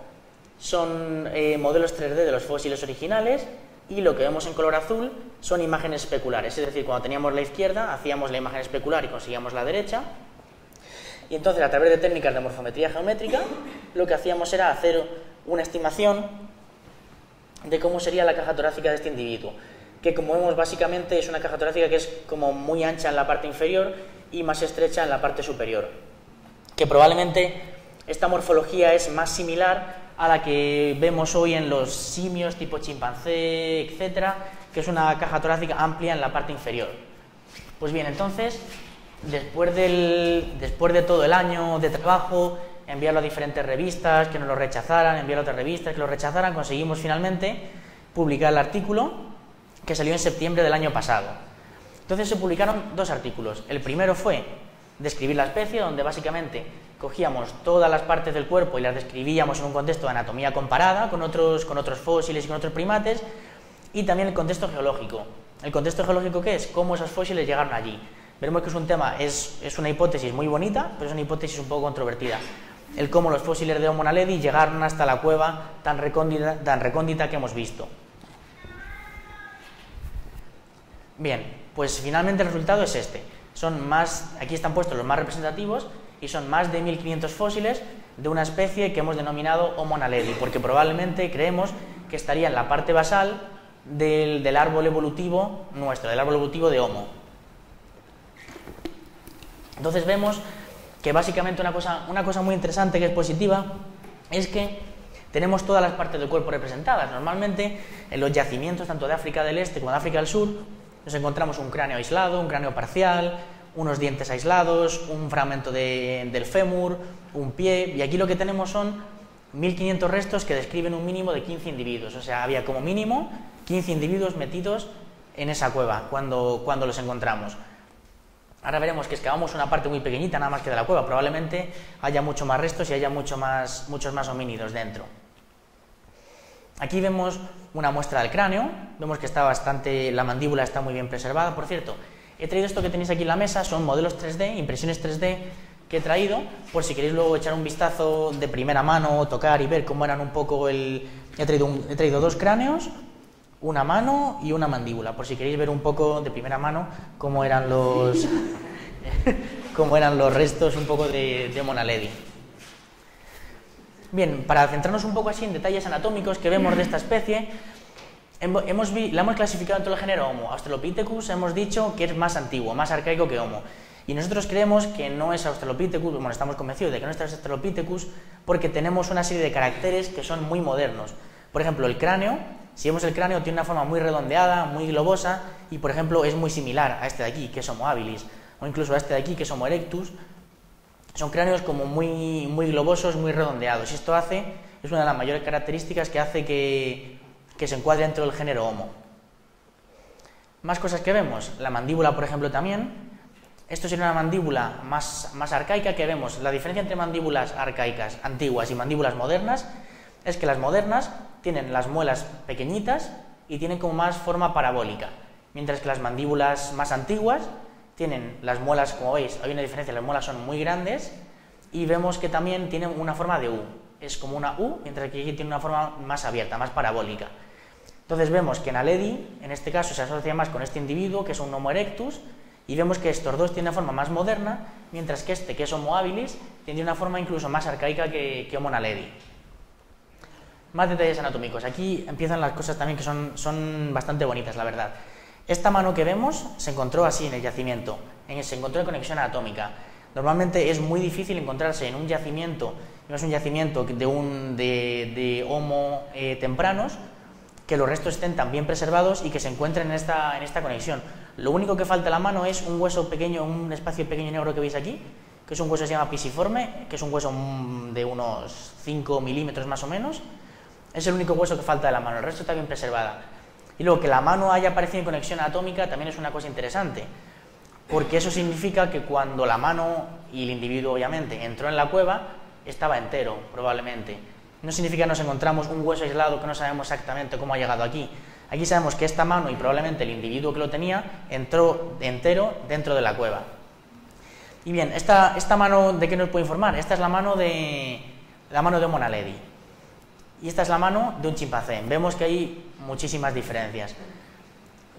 son eh, modelos 3D de los fósiles originales y lo que vemos en color azul son imágenes especulares, es decir, cuando teníamos la izquierda hacíamos la imagen especular y conseguíamos la derecha. Y entonces, a través de técnicas de morfometría geométrica, lo que hacíamos era hacer una estimación de cómo sería la caja torácica de este individuo, que como vemos básicamente es una caja torácica que es como muy ancha en la parte inferior y más estrecha en la parte superior, que probablemente esta morfología es más similar a la que vemos hoy en los simios tipo chimpancé, etcétera, que es una caja torácica amplia en la parte inferior. Pues bien, entonces después, después de todo el año de trabajo, enviarlo a diferentes revistas que nos lo rechazaran, enviarlo a otras revistas que lo rechazaran, conseguimos finalmente publicar el artículo que salió en septiembre del año pasado. Entonces se publicaron dos artículos. El primero fue describir la especie, donde básicamente cogíamos todas las partes del cuerpo y las describíamos en un contexto de anatomía comparada con otros, con otros fósiles y con otros primates, y también el contexto geológico. ¿El contexto geológico qué es? ¿Cómo esos fósiles llegaron allí? Veremos que es un tema, es, es una hipótesis muy bonita, pero es una hipótesis un poco controvertida. El cómo los fósiles de Homo naledi llegaron hasta la cueva tan recóndita, tan recóndita que hemos visto. Bien, pues finalmente el resultado es este. Son más, aquí están puestos los más representativos y son más de 1500 fósiles de una especie que hemos denominado Homo naledi, porque probablemente creemos que estaría en la parte basal del, del árbol evolutivo nuestro, del árbol evolutivo de Homo. Entonces vemos que básicamente una cosa, una cosa muy interesante que es positiva es que tenemos todas las partes del cuerpo representadas. Normalmente en los yacimientos tanto de África del Este como de África del Sur nos encontramos un cráneo aislado, un cráneo parcial, unos dientes aislados, un fragmento del fémur, un pie, y aquí lo que tenemos son 1500 restos que describen un mínimo de 15 individuos, o sea, había como mínimo 15 individuos metidos en esa cueva cuando, cuando los encontramos. Ahora veremos que excavamos una parte muy pequeñita nada más que de la cueva, probablemente haya mucho más restos y haya mucho más, muchos más homínidos dentro. Aquí vemos una muestra del cráneo, vemos que está bastante, la mandíbula está muy bien preservada, por cierto. He traído esto que tenéis aquí en la mesa, son modelos 3D, impresiones 3D que he traído, por si queréis luego echar un vistazo de primera mano, tocar y ver cómo eran un poco el... He traído, he traído dos cráneos, una mano y una mandíbula, por si queréis ver un poco de primera mano cómo eran los, [laughs] cómo eran los restos un poco de, de Monaledi. Bien, para centrarnos un poco así en detalles anatómicos que vemos de esta especie, hemos, la hemos clasificado en todo el género Homo. Australopithecus hemos dicho que es más antiguo, más arcaico que Homo. Y nosotros creemos que no es Australopithecus, bueno, estamos convencidos de que no es Australopithecus porque tenemos una serie de caracteres que son muy modernos. Por ejemplo, el cráneo, si vemos el cráneo, tiene una forma muy redondeada, muy globosa y, por ejemplo, es muy similar a este de aquí, que es Homo habilis, o incluso a este de aquí, que es Homo erectus, son cráneos como muy, muy globosos, muy redondeados. Y esto hace, es una de las mayores características que hace que, se encuadre dentro del género Homo. Más cosas que vemos, la mandíbula, por ejemplo, también. Esto sería una mandíbula más, más arcaica que vemos. La diferencia entre mandíbulas arcaicas, antiguas y mandíbulas modernas es que las modernas tienen las muelas pequeñitas y tienen como más forma parabólica, mientras que las mandíbulas más antiguas tienen las muelas, como veis, hay una diferencia, las muelas son muy grandes y vemos que también tienen una forma de U, es como una U, mientras que aquí tiene una forma más abierta, más parabólica. Entonces vemos que en Aledi, en este caso, se asocia más con este individuo, que es un Homo erectus, y vemos que estos dos tienen una forma más moderna, mientras que este, que es Homo habilis, tiene una forma incluso más arcaica que, que Homo naledi. Más detalles anatómicos. Aquí empiezan las cosas también que son, son bastante bonitas, la verdad. Esta mano que vemos se encontró así en el yacimiento, en se encontró en conexión anatómica. Normalmente es muy difícil encontrarse en un yacimiento, es un yacimiento de, un, de, Homo eh, tempranos, que los restos estén tan bien preservados y que se encuentren en esta, conexión. Lo único que falta a la mano es un hueso pequeño, un espacio pequeño negro que veis aquí, que es un hueso que se llama pisiforme, que es un hueso de unos 5 milímetros más o menos. Es el único hueso que falta de la mano, el resto está bien preservada. Y luego que la mano haya aparecido en conexión atómica también es una cosa interesante, porque eso significa que cuando la mano y el individuo obviamente entró en la cueva, estaba entero, probablemente. No significa que nos encontramos un hueso aislado que no sabemos exactamente cómo ha llegado aquí. Aquí sabemos que esta mano y probablemente el individuo que lo tenía entró entero dentro de la cueva. Y bien, esta, esta mano, ¿de qué nos puede informar? Esta es la mano de, la mano de Monaledi. Y esta es la mano de un chimpancé. Vemos que hay muchísimas diferencias.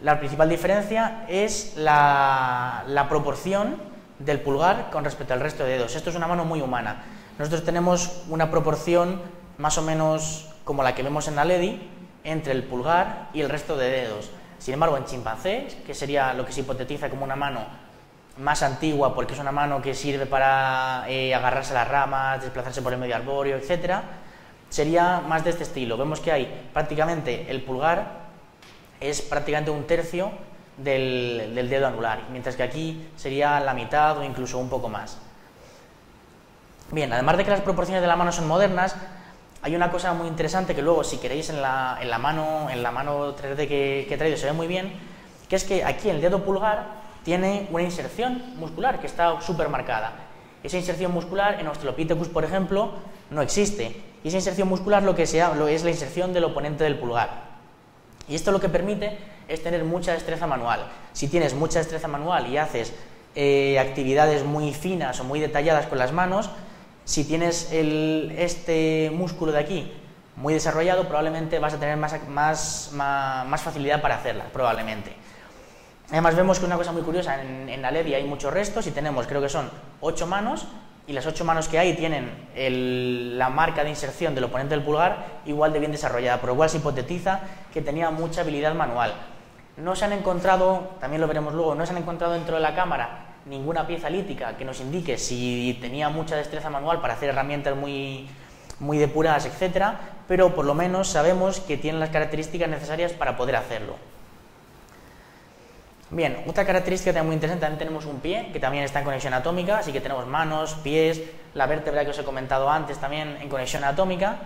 La principal diferencia es la, proporción del pulgar con respecto al resto de dedos. Esto es una mano muy humana. Nosotros tenemos una proporción más o menos como la que vemos en la Ledi entre el pulgar y el resto de dedos. Sin embargo, en chimpancés, que sería lo que se hipotetiza como una mano más antigua porque es una mano que sirve para eh, agarrarse a las ramas, desplazarse por el medio arbóreo, etcétera, sería más de este estilo. Vemos que hay prácticamente el pulgar es prácticamente un tercio del, dedo anular, mientras que aquí sería la mitad o incluso un poco más. Bien, además de que las proporciones de la mano son modernas, hay una cosa muy interesante que luego, si queréis, en la, mano, en la mano 3D que, he traído se ve muy bien, que es que aquí el dedo pulgar tiene una inserción muscular que está súper marcada. Esa inserción muscular en Australopithecus, por ejemplo, no existe. Y esa inserción muscular lo que sea, es la inserción del oponente del pulgar. Y esto lo que permite es tener mucha destreza manual. Si tienes mucha destreza manual y haces eh, actividades muy finas o muy detalladas con las manos, si tienes este músculo de aquí muy desarrollado, probablemente vas a tener más, facilidad para hacerlas, probablemente. Además vemos que una cosa muy curiosa, en, la LEDI hay muchos restos y tenemos, creo que son ocho manos, y las ocho manos que hay tienen la marca de inserción del oponente del pulgar igual de bien desarrollada, por lo cual se hipotetiza que tenía mucha habilidad manual. No se han encontrado, también lo veremos luego, no se han encontrado dentro de la cámara ninguna pieza lítica que nos indique si tenía mucha destreza manual para hacer herramientas muy, muy depuradas, etcétera, pero por lo menos sabemos que tiene las características necesarias para poder hacerlo. Bien, otra característica también muy interesante, también tenemos un pie, que también está en conexión atómica, así que tenemos manos, pies, la vértebra que os he comentado antes también en conexión atómica,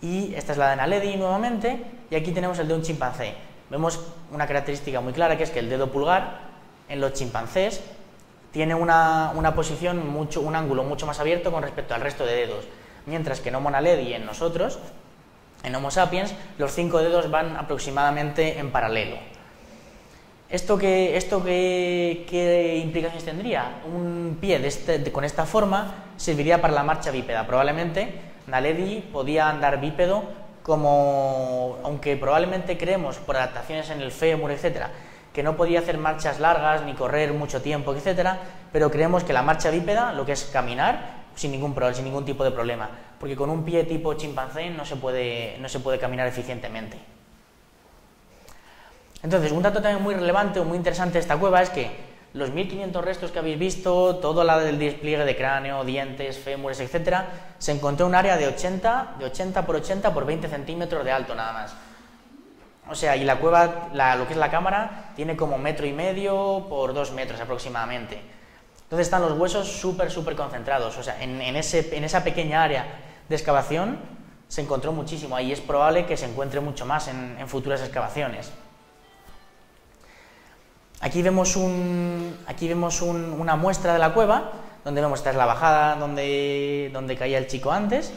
y esta es la de Naledi nuevamente, y aquí tenemos el de un chimpancé. Vemos una característica muy clara, que es que el dedo pulgar en los chimpancés tiene una, posición, mucho, un ángulo mucho más abierto con respecto al resto de dedos, mientras que en Homo naledi en nosotros, en Homo sapiens, los cinco dedos van aproximadamente en paralelo. ¿Esto qué, esto qué, implicaciones tendría? Un pie este, con esta forma serviría para la marcha bípeda. Probablemente Naledi podía andar bípedo como, aunque probablemente creemos por adaptaciones en el fémur, etcétera, que no podía hacer marchas largas ni correr mucho tiempo, etcétera, pero creemos que la marcha bípeda, lo que es caminar, sin ningún, sin ningún tipo de problema, porque con un pie tipo chimpancé no se puede, no se puede caminar eficientemente. Entonces, un dato también muy relevante o muy interesante de esta cueva es que los 1500 restos que habéis visto, todo la del despliegue de cráneo, dientes, fémures, etcétera, se encontró un área de 80, de 80 por 80 por 20 centímetros de alto nada más. O sea, y la cueva, lo que es la cámara, tiene como metro y medio por dos metros aproximadamente. Entonces están los huesos súper, súper concentrados. O sea, en, esa pequeña área de excavación se encontró muchísimo. Ahí es probable que se encuentre mucho más en, futuras excavaciones. Aquí vemos, una muestra de la cueva, donde vemos, esta es la bajada donde, caía el chico antes,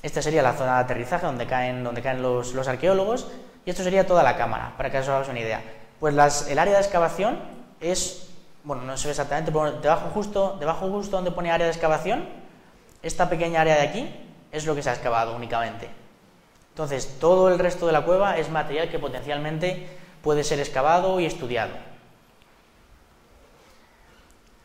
esta sería la zona de aterrizaje donde caen los, arqueólogos, y esto sería toda la cámara, para que os hagáis una idea. Pues el área de excavación es, bueno, no se ve exactamente, pero debajo justo, debajo justo donde pone área de excavación, esta pequeña área de aquí es lo que se ha excavado únicamente. Entonces, todo el resto de la cueva es material que potencialmente puede ser excavado y estudiado.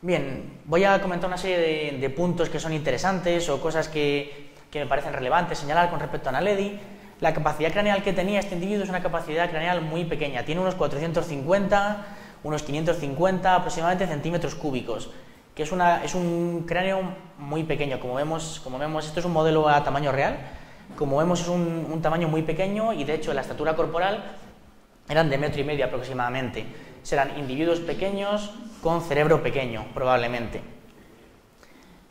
Bien, voy a comentar una serie de, puntos que son interesantes o cosas que, me parecen relevantes señalar con respecto a Naledi. La capacidad craneal que tenía este individuo es una capacidad craneal muy pequeña, tiene unos 450, unos 550 aproximadamente centímetros cúbicos, que es, un cráneo muy pequeño. Como vemos, como vemos, esto es un modelo a tamaño real, como vemos es un, un tamaño muy pequeño y de hecho la estatura corporal eran de metro y medio aproximadamente. Serán individuos pequeños, con cerebro pequeño, probablemente.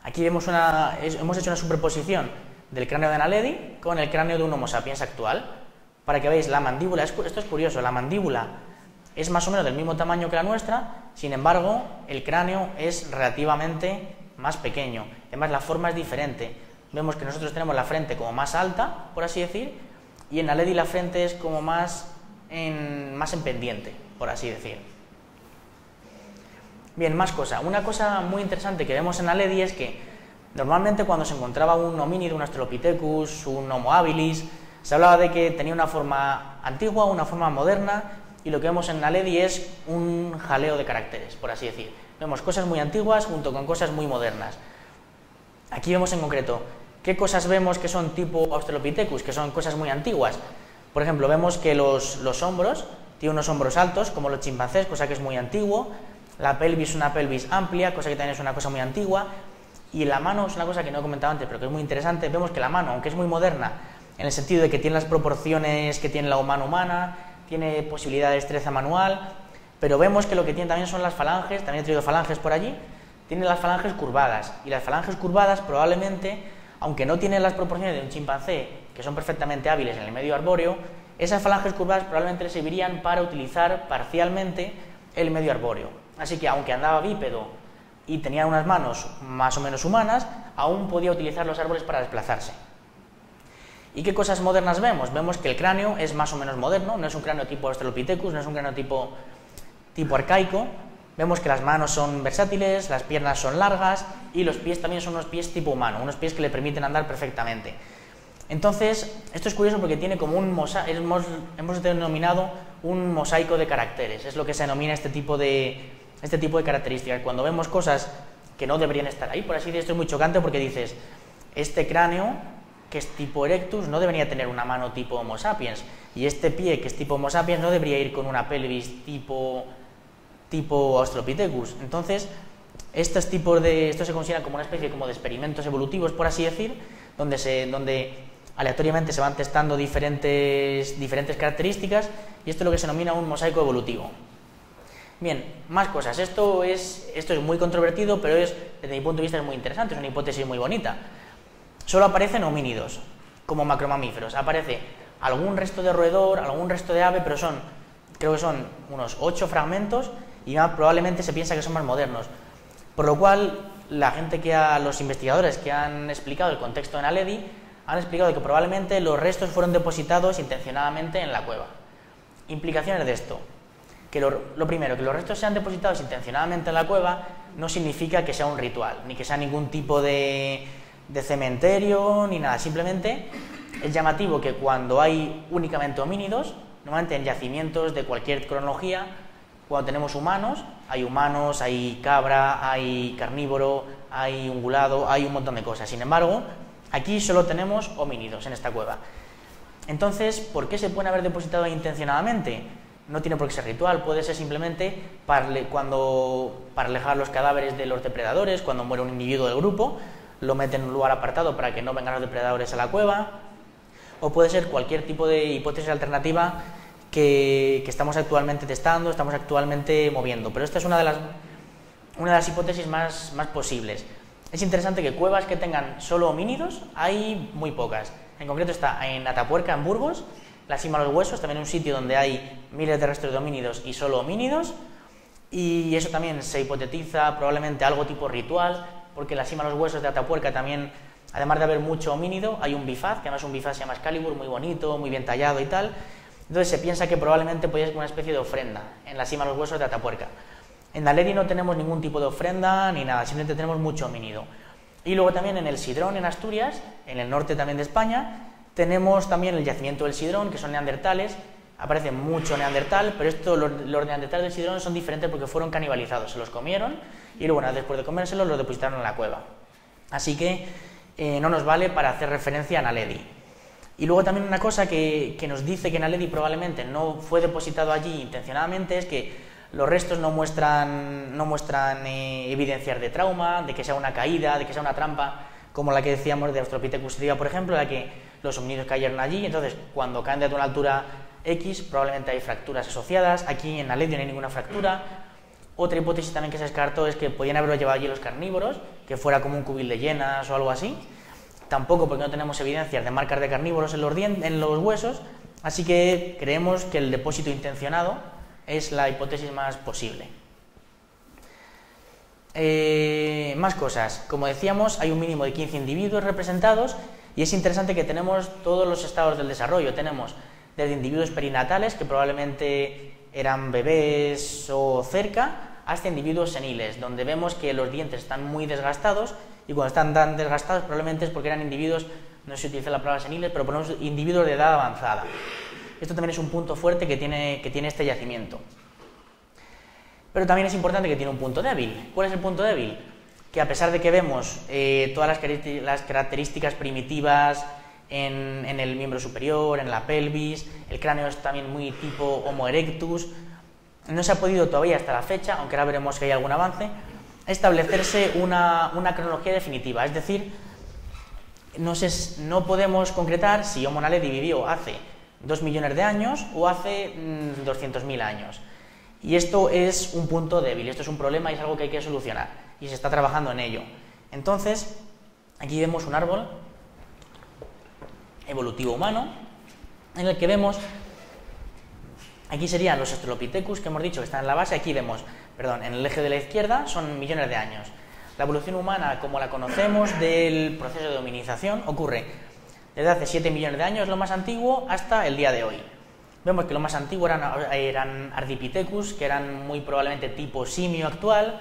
Aquí vemos una, hemos hecho una superposición del cráneo de Naledi con el cráneo de un Homo sapiens actual, para que veáis la mandíbula, esto es curioso, la mandíbula es más o menos del mismo tamaño que la nuestra, sin embargo, el cráneo es relativamente más pequeño, además la forma es diferente. Vemos que nosotros tenemos la frente como más alta, por así decir, y en Naledi la frente es como más en, más en pendiente, por así decir. Bien, más cosa. Una cosa muy interesante que vemos en la LEDI es que normalmente cuando se encontraba un homínido, un Australopithecus, un Homo habilis, se hablaba de que tenía una forma antigua, una forma moderna, y lo que vemos en la LEDI es un jaleo de caracteres, por así decir. Vemos cosas muy antiguas junto con cosas muy modernas. Aquí vemos en concreto qué cosas vemos que son tipo Australopithecus, que son cosas muy antiguas. Por ejemplo, vemos que los, los hombros, tienen unos hombros altos, como los chimpancés, cosa que es muy antiguo. La pelvis una pelvis amplia, cosa que también es una cosa muy antigua. Y la mano es una cosa que no he comentado antes, pero que es muy interesante. Vemos que la mano, aunque es muy moderna, en el sentido de que tiene las proporciones que tiene la mano humana, tiene posibilidad de destreza manual, pero vemos que lo que tiene también son las falanges, también he traído falanges por allí, tiene las falanges curvadas. Y las falanges curvadas probablemente, aunque no tienen las proporciones de un chimpancé, que son perfectamente hábiles en el medio arbóreo, esas falanges curvadas probablemente le servirían para utilizar parcialmente el medio arbóreo. Así que aunque andaba bípedo y tenía unas manos más o menos humanas, aún podía utilizar los árboles para desplazarse. ¿Y qué cosas modernas vemos? Vemos que el cráneo es más o menos moderno, no es un cráneo tipo Australopithecus, no es un cráneo tipo, tipo arcaico. Vemos que las manos son versátiles, las piernas son largas y los pies también son unos pies tipo humano, unos pies que le permiten andar perfectamente. Entonces, esto es curioso porque tiene como un mosaico, hemos, hemos denominado un mosaico de caracteres, es lo que se denomina este tipo de, este tipo de características. Cuando vemos cosas que no deberían estar ahí, por así decirlo, esto es muy chocante porque dices, este cráneo que es tipo erectus no debería tener una mano tipo Homo sapiens y este pie que es tipo Homo sapiens no debería ir con una pelvis tipo tipo Australopithecus. Entonces, estos tipos de esto se considera como una especie como de experimentos evolutivos, por así decir, donde donde aleatoriamente se van testando diferentes diferentes características y esto es lo que se denomina un mosaico evolutivo. Bien, más cosas. Esto es, esto es muy controvertido, pero es, desde mi punto de vista es muy interesante, es una hipótesis muy bonita. Solo aparecen homínidos, como macromamíferos. Aparece algún resto de roedor, algún resto de ave, pero son, creo que son unos ocho fragmentos y probablemente se piensa que son más modernos. Por lo cual, la gente que ha, los investigadores que han explicado el contexto de Naledi han explicado que probablemente los restos fueron depositados intencionadamente en la cueva. Implicaciones de esto que lo, primero, que los restos sean depositados intencionadamente en la cueva no significa que sea un ritual, ni que sea ningún tipo de, de cementerio, ni nada. Simplemente es llamativo que cuando hay únicamente homínidos, normalmente en yacimientos de cualquier cronología, cuando tenemos humanos, hay humanos, hay cabra, hay carnívoro, hay ungulado, hay un montón de cosas. Sin embargo, aquí solo tenemos homínidos en esta cueva. Entonces, ¿por qué se pueden haber depositado intencionadamente? No tiene por qué ser ritual, puede ser simplemente cuando, para alejar los cadáveres de los depredadores, cuando muere un individuo del grupo, lo meten en un lugar apartado para que no vengan los depredadores a la cueva, o puede ser cualquier tipo de hipótesis alternativa que, estamos actualmente testando, estamos actualmente moviendo, pero esta es una de las, una de las hipótesis más, más posibles. Es interesante que cuevas que tengan solo homínidos hay muy pocas. En concreto está en Atapuerca, en Burgos, la cima de los huesos, también un sitio donde hay miles de restos de homínidos y solo homínidos, y eso también se hipotetiza probablemente algo tipo ritual, porque la cima de los huesos de Atapuerca también, además de haber mucho homínido, hay un bifaz, que además un bifaz se llama Excalibur, muy bonito, muy bien tallado y tal, entonces se piensa que probablemente podría ser una especie de ofrenda en la cima de los huesos de Atapuerca. En Daleri no tenemos ningún tipo de ofrenda ni nada, simplemente tenemos mucho homínido. Y luego también en el Sidrón, en Asturias, en el norte también de España, tenemos también el yacimiento del Sidrón, que son neandertales, aparece mucho neandertal, pero esto, los, neandertales del Sidrón son diferentes porque fueron canibalizados, se los comieron y luego después de comérselos los depositaron en la cueva. Así que eh, no nos vale para hacer referencia a Naledi. Y luego también una cosa que, nos dice que Naledi probablemente no fue depositado allí intencionadamente es que los restos no muestran, no muestran eh, evidencias de trauma, de que sea una caída, de que sea una trampa, como la que decíamos de Australopithecus por ejemplo, la que los homínidos cayeron allí, entonces cuando caen de una altura X probablemente hay fracturas asociadas, aquí en la ley no hay ninguna fractura. Otra hipótesis también que se descartó es que podían haberlo llevado allí los carnívoros, que fuera como un cubil de llenas o algo así. Tampoco porque no tenemos evidencias de marcas de carnívoros en los, en los huesos, así que creemos que el depósito intencionado es la hipótesis más posible. Eh, más cosas. Como decíamos, hay un mínimo de 15 individuos representados y es interesante que tenemos todos los estados del desarrollo. Tenemos desde individuos perinatales, que probablemente eran bebés o cerca, hasta individuos seniles, donde vemos que los dientes están muy desgastados y cuando están tan desgastados probablemente es porque eran individuos, no se utiliza la palabra seniles, pero ponemos individuos de edad avanzada. Esto también es un punto fuerte que tiene, que tiene este yacimiento. Pero también es importante que tiene un punto débil. ¿Cuál es el punto débil? Que a pesar de que vemos eh, todas las, características primitivas en, el miembro superior, en la pelvis, el cráneo es también muy tipo Homo erectus, no se ha podido todavía hasta la fecha, aunque ahora veremos que hay algún avance, establecerse una, cronología definitiva, es decir, no, no podemos concretar si Homo naledi vivió hace 2 millones de años o hace 200.000 mm, años. Y esto es un punto débil, esto es un problema y es algo que hay que solucionar y se está trabajando en ello. Entonces, aquí vemos un árbol evolutivo humano en el que vemos, aquí serían los Australopithecus que hemos dicho que están en la base, aquí vemos, perdón, en el eje de la izquierda son millones de años. La evolución humana, como la conocemos del proceso de hominización, ocurre desde hace 7 millones de años, lo más antiguo, hasta el día de hoy. Vemos que lo más antiguo eran, eran Ardipithecus, que eran muy probablemente tipo simio actual.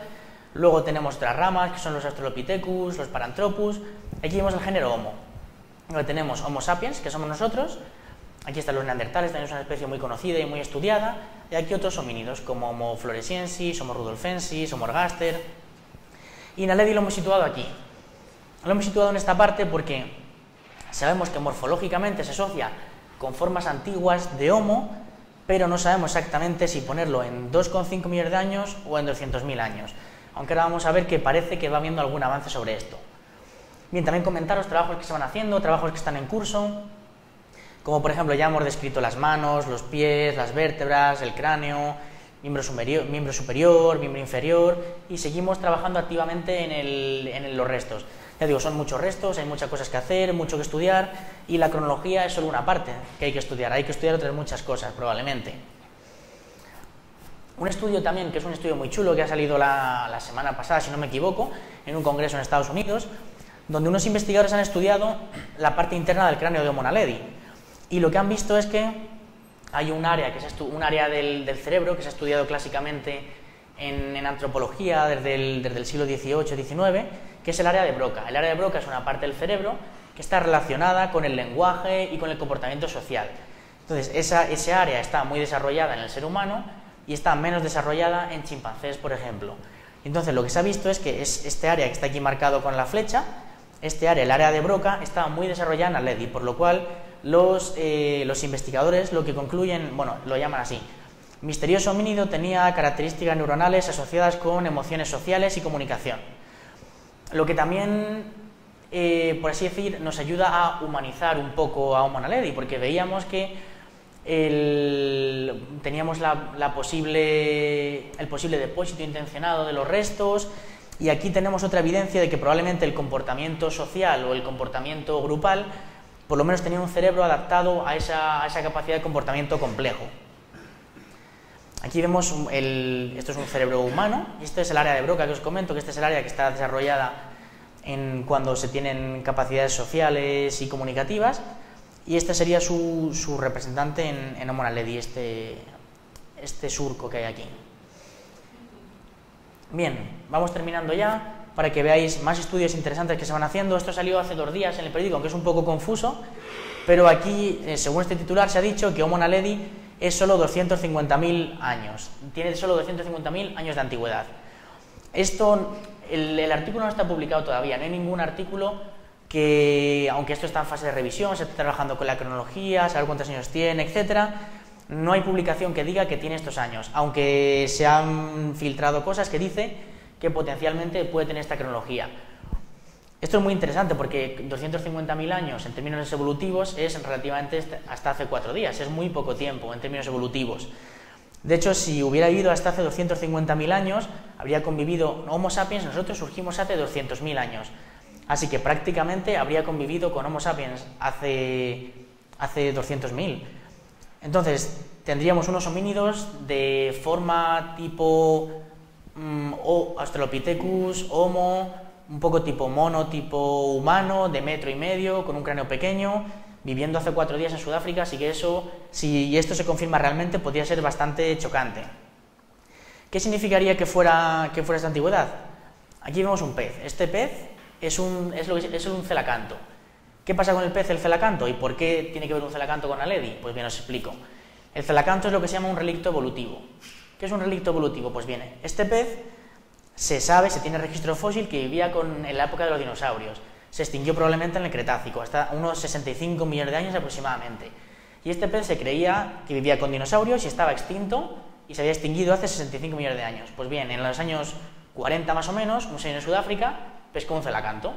Luego tenemos otras ramas, que son los Australopithecus, los Paranthropus. Aquí vemos el género Homo. Luego tenemos Homo sapiens, que somos nosotros. Aquí están los neandertales, también es una especie muy conocida y muy estudiada. Y aquí otros homínidos, como Homo floresiensis, Homo rudolfensis, Homo ergaster. Y Naledi lo hemos situado aquí. Lo hemos situado en esta parte porque sabemos que morfológicamente se asocia con formas antiguas de Homo, pero no sabemos exactamente si ponerlo en 2,5 millones de años o en 200.000 años. Aunque ahora vamos a ver que parece que va habiendo algún avance sobre esto. Bien, también comentaros trabajos que se van haciendo, trabajos que están en curso, como por ejemplo ya hemos descrito las manos, los pies, las vértebras, el cráneo, miembro superior, miembro, superior, miembro inferior, y seguimos trabajando activamente en los restos. Ya digo, son muchos restos, hay muchas cosas que hacer, mucho que estudiar y la cronología es solo una parte que hay que estudiar. Hay que estudiar otras muchas cosas, probablemente. Un estudio también, que es un estudio muy chulo, que ha salido la, semana pasada, si no me equivoco, en un congreso en Estados Unidos, donde unos investigadores han estudiado la parte interna del cráneo de Homo naledi. Y lo que han visto es que hay un área, que es un área del, cerebro que se ha estudiado clásicamente en, antropología desde el, siglo XVIII-XIX, que es el área de Broca. El área de Broca es una parte del cerebro que está relacionada con el lenguaje y con el comportamiento social. Entonces, esa, área está muy desarrollada en el ser humano y está menos desarrollada en chimpancés, por ejemplo. Entonces, lo que se ha visto es que es este área que está aquí marcado con la flecha, este área, el área de Broca, está muy desarrollada en Aledi, por lo cual los, eh, los investigadores lo que concluyen, bueno, lo llaman así, misterioso homínido tenía características neuronales asociadas con emociones sociales y comunicación lo que también, eh, por así decir, nos ayuda a humanizar un poco a Homo naledi, porque veíamos que teníamos la, posible, el posible depósito intencionado de los restos, y aquí tenemos otra evidencia de que probablemente el comportamiento social o el comportamiento grupal, por lo menos tenía un cerebro adaptado a esa, capacidad de comportamiento complejo. Aquí vemos, esto es un cerebro humano, y esto es el área de Broca que os comento, que este es el área que está desarrollada en cuando se tienen capacidades sociales y comunicativas, y este sería su, representante en, en Homo naledi, este, este surco que hay aquí. Bien, vamos terminando ya para que veáis más estudios interesantes que se van haciendo. Esto salió hace dos días en el periódico, aunque es un poco confuso, pero aquí, eh, según este titular, se ha dicho que Homo naledi es solo 250.000 años, tiene solo 250.000 años de antigüedad. Esto el, artículo no está publicado todavía, no hay ningún artículo que, aunque esto está en fase de revisión, se está trabajando con la cronología, saber cuántos años tiene, etcétera, no hay publicación que diga que tiene estos años, aunque se han filtrado cosas que dice que potencialmente puede tener esta cronología. Esto es muy interesante porque 250.000 años en términos evolutivos es relativamente hasta hace cuatro días, es muy poco tiempo en términos evolutivos. De hecho, si hubiera vivido hasta hace 250.000 años, habría convivido Homo sapiens, nosotros surgimos hace 200.000 años. Así que prácticamente habría convivido con Homo sapiens hace, hace 200.000. Entonces, tendríamos unos homínidos de forma tipo mm, Australopithecus, Homo, un poco tipo mono, tipo humano, de metro y medio, con un cráneo pequeño, viviendo hace cuatro días en Sudáfrica, así que eso, si esto se confirma realmente, podría ser bastante chocante. ¿Qué significaría que fuera, que fuera esta antigüedad? Aquí vemos un pez. Este pez es un, es, es un celacanto. ¿Qué pasa con el pez, el celacanto? ¿Y por qué tiene que ver un celacanto con Aledi? Pues bien, os explico. El celacanto es lo que se llama un relicto evolutivo. ¿Qué es un relicto evolutivo? Pues bien, este pez se sabe, se tiene registro fósil que vivía en la época de los dinosaurios se extinguió probablemente en el Cretácico, hasta unos 65 millones de años aproximadamente. Y este pez se creía que vivía con dinosaurios y estaba extinto y se había extinguido hace 65 millones de años. Pues bien, en los años 40 más o menos, un señor en Sudáfrica pescó un celacanto.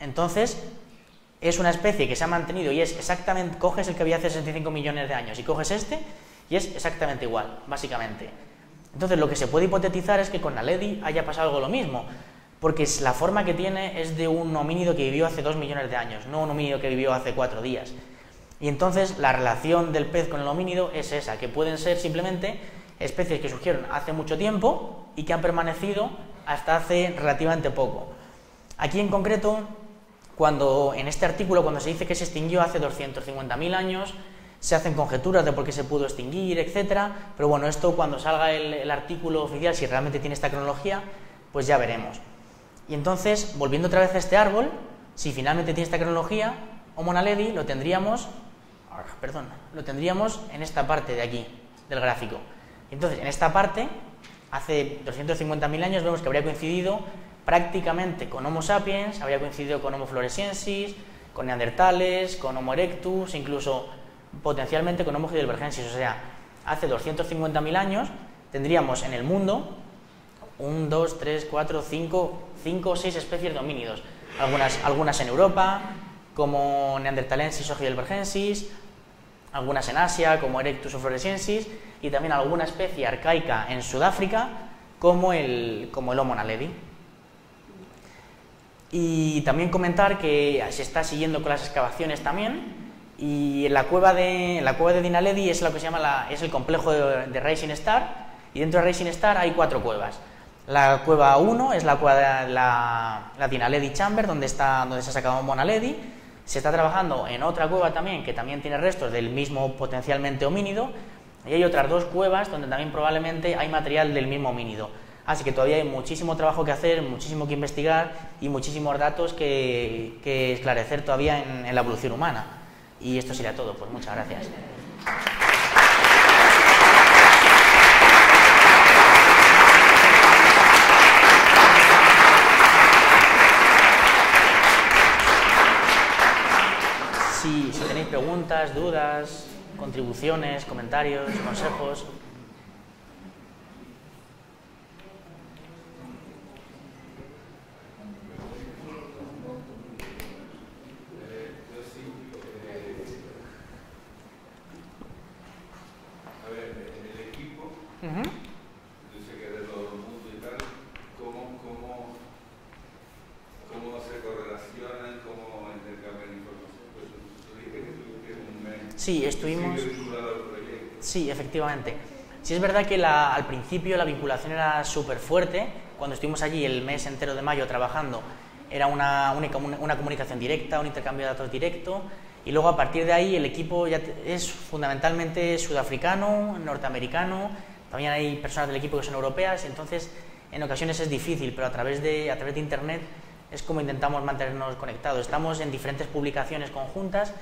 Entonces, es una especie que se ha mantenido y es exactamente, coges el que había hace 65 millones de años y coges este y es exactamente igual, básicamente. Entonces, lo que se puede hipotetizar es que con la Ledi haya pasado algo lo mismo porque la forma que tiene es de un homínido que vivió hace dos millones de años, no un homínido que vivió hace cuatro días. Y entonces la relación del pez con el homínido es esa, que pueden ser simplemente especies que surgieron hace mucho tiempo y que han permanecido hasta hace relativamente poco. Aquí en concreto cuando en este artículo, cuando se dice que se extinguió hace 250.000 años, se hacen conjeturas de por qué se pudo extinguir, etcétera, pero bueno, esto cuando salga el, artículo oficial, si realmente tiene esta cronología, pues ya veremos. Y entonces, volviendo otra vez a este árbol, si finalmente tiene esta cronología, Homo naledi lo tendríamos, ah, perdón, lo tendríamos en esta parte de aquí, del gráfico. Entonces, en esta parte, hace 250.000 años vemos que habría coincidido prácticamente con Homo sapiens, habría coincidido con Homo floresiensis, con neandertales, con Homo erectus, incluso potencialmente con Homo heidelbergensis. O sea, hace 250.000 años tendríamos en el mundo 1, 2, 3, 4, 5, 5 o 6 especies de homínidos. Algunas, algunas en Europa, como Neandertalensis o Heidelbergensis, algunas en Asia, como Erectus o Floresiensis, y también alguna especie arcaica en Sudáfrica, como el, como el Homo naledi. Y también comentar que se está siguiendo con las excavaciones también, y la cueva de, la cueva de Dinaledi es lo que se llama la, es el complejo de, de Rising Star, y dentro de Rising Star hay cuatro cuevas. La cueva 1 es la cueva de la, la Dinaledi Chamber, donde, está, donde se ha sacado Monaledi. Se está trabajando en otra cueva también, que también tiene restos del mismo potencialmente homínido. Y hay otras dos cuevas donde también probablemente hay material del mismo homínido. Así que todavía hay muchísimo trabajo que hacer, muchísimo que investigar y muchísimos datos que, que esclarecer todavía en, en la evolución humana. Y esto sería todo. Pues muchas gracias. Si, tenéis preguntas, dudas, contribuciones, comentarios, consejos. Efectivamente. Sí es verdad que al principio la vinculación era súper fuerte. Cuando estuvimos allí el mes entero de mayo trabajando, era una, una comunicación directa, un intercambio de datos directo. Y luego a partir de ahí el equipo ya es fundamentalmente sudafricano, norteamericano. También hay personas del equipo que son europeas. Entonces, en ocasiones es difícil, pero a través de, a través de Internet es como intentamos mantenernos conectados. Estamos en diferentes publicaciones conjuntas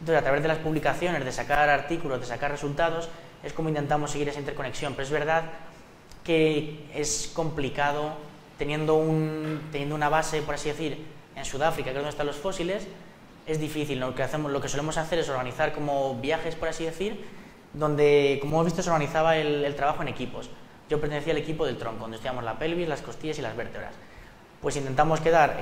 entonces, a través de las publicaciones, de sacar artículos, de sacar resultados, es como intentamos seguir esa interconexión. Pero es verdad que es complicado teniendo, un, teniendo una base, por así decir, en Sudáfrica, que es donde están los fósiles, es difícil. Lo que, hacemos, lo que solemos hacer es organizar como viajes, por así decir, donde, como hemos visto, se organizaba el, trabajo en equipos. Yo pertenecía al equipo del tronco, donde estudiamos la pelvis, las costillas y las vértebras pues intentamos quedar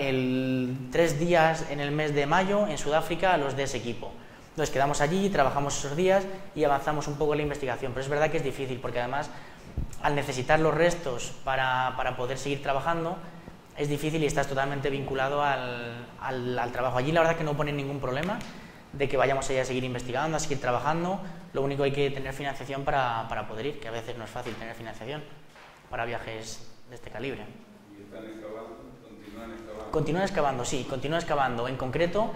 tres días en el mes de mayo en Sudáfrica los de ese equipo. Entonces quedamos allí, trabajamos esos días y avanzamos un poco en la investigación, pero es verdad que es difícil porque además al necesitar los restos para, para poder seguir trabajando es difícil y estás totalmente vinculado al, al, al, trabajo. Allí la verdad que no pone ningún problema de que vayamos allá a seguir investigando, a seguir trabajando, lo único hay que tener financiación para, para poder ir, que a veces no es fácil tener financiación para viajes de este calibre. ¿Y están excavando? Continúan excavando, sí, continúan excavando. En concreto,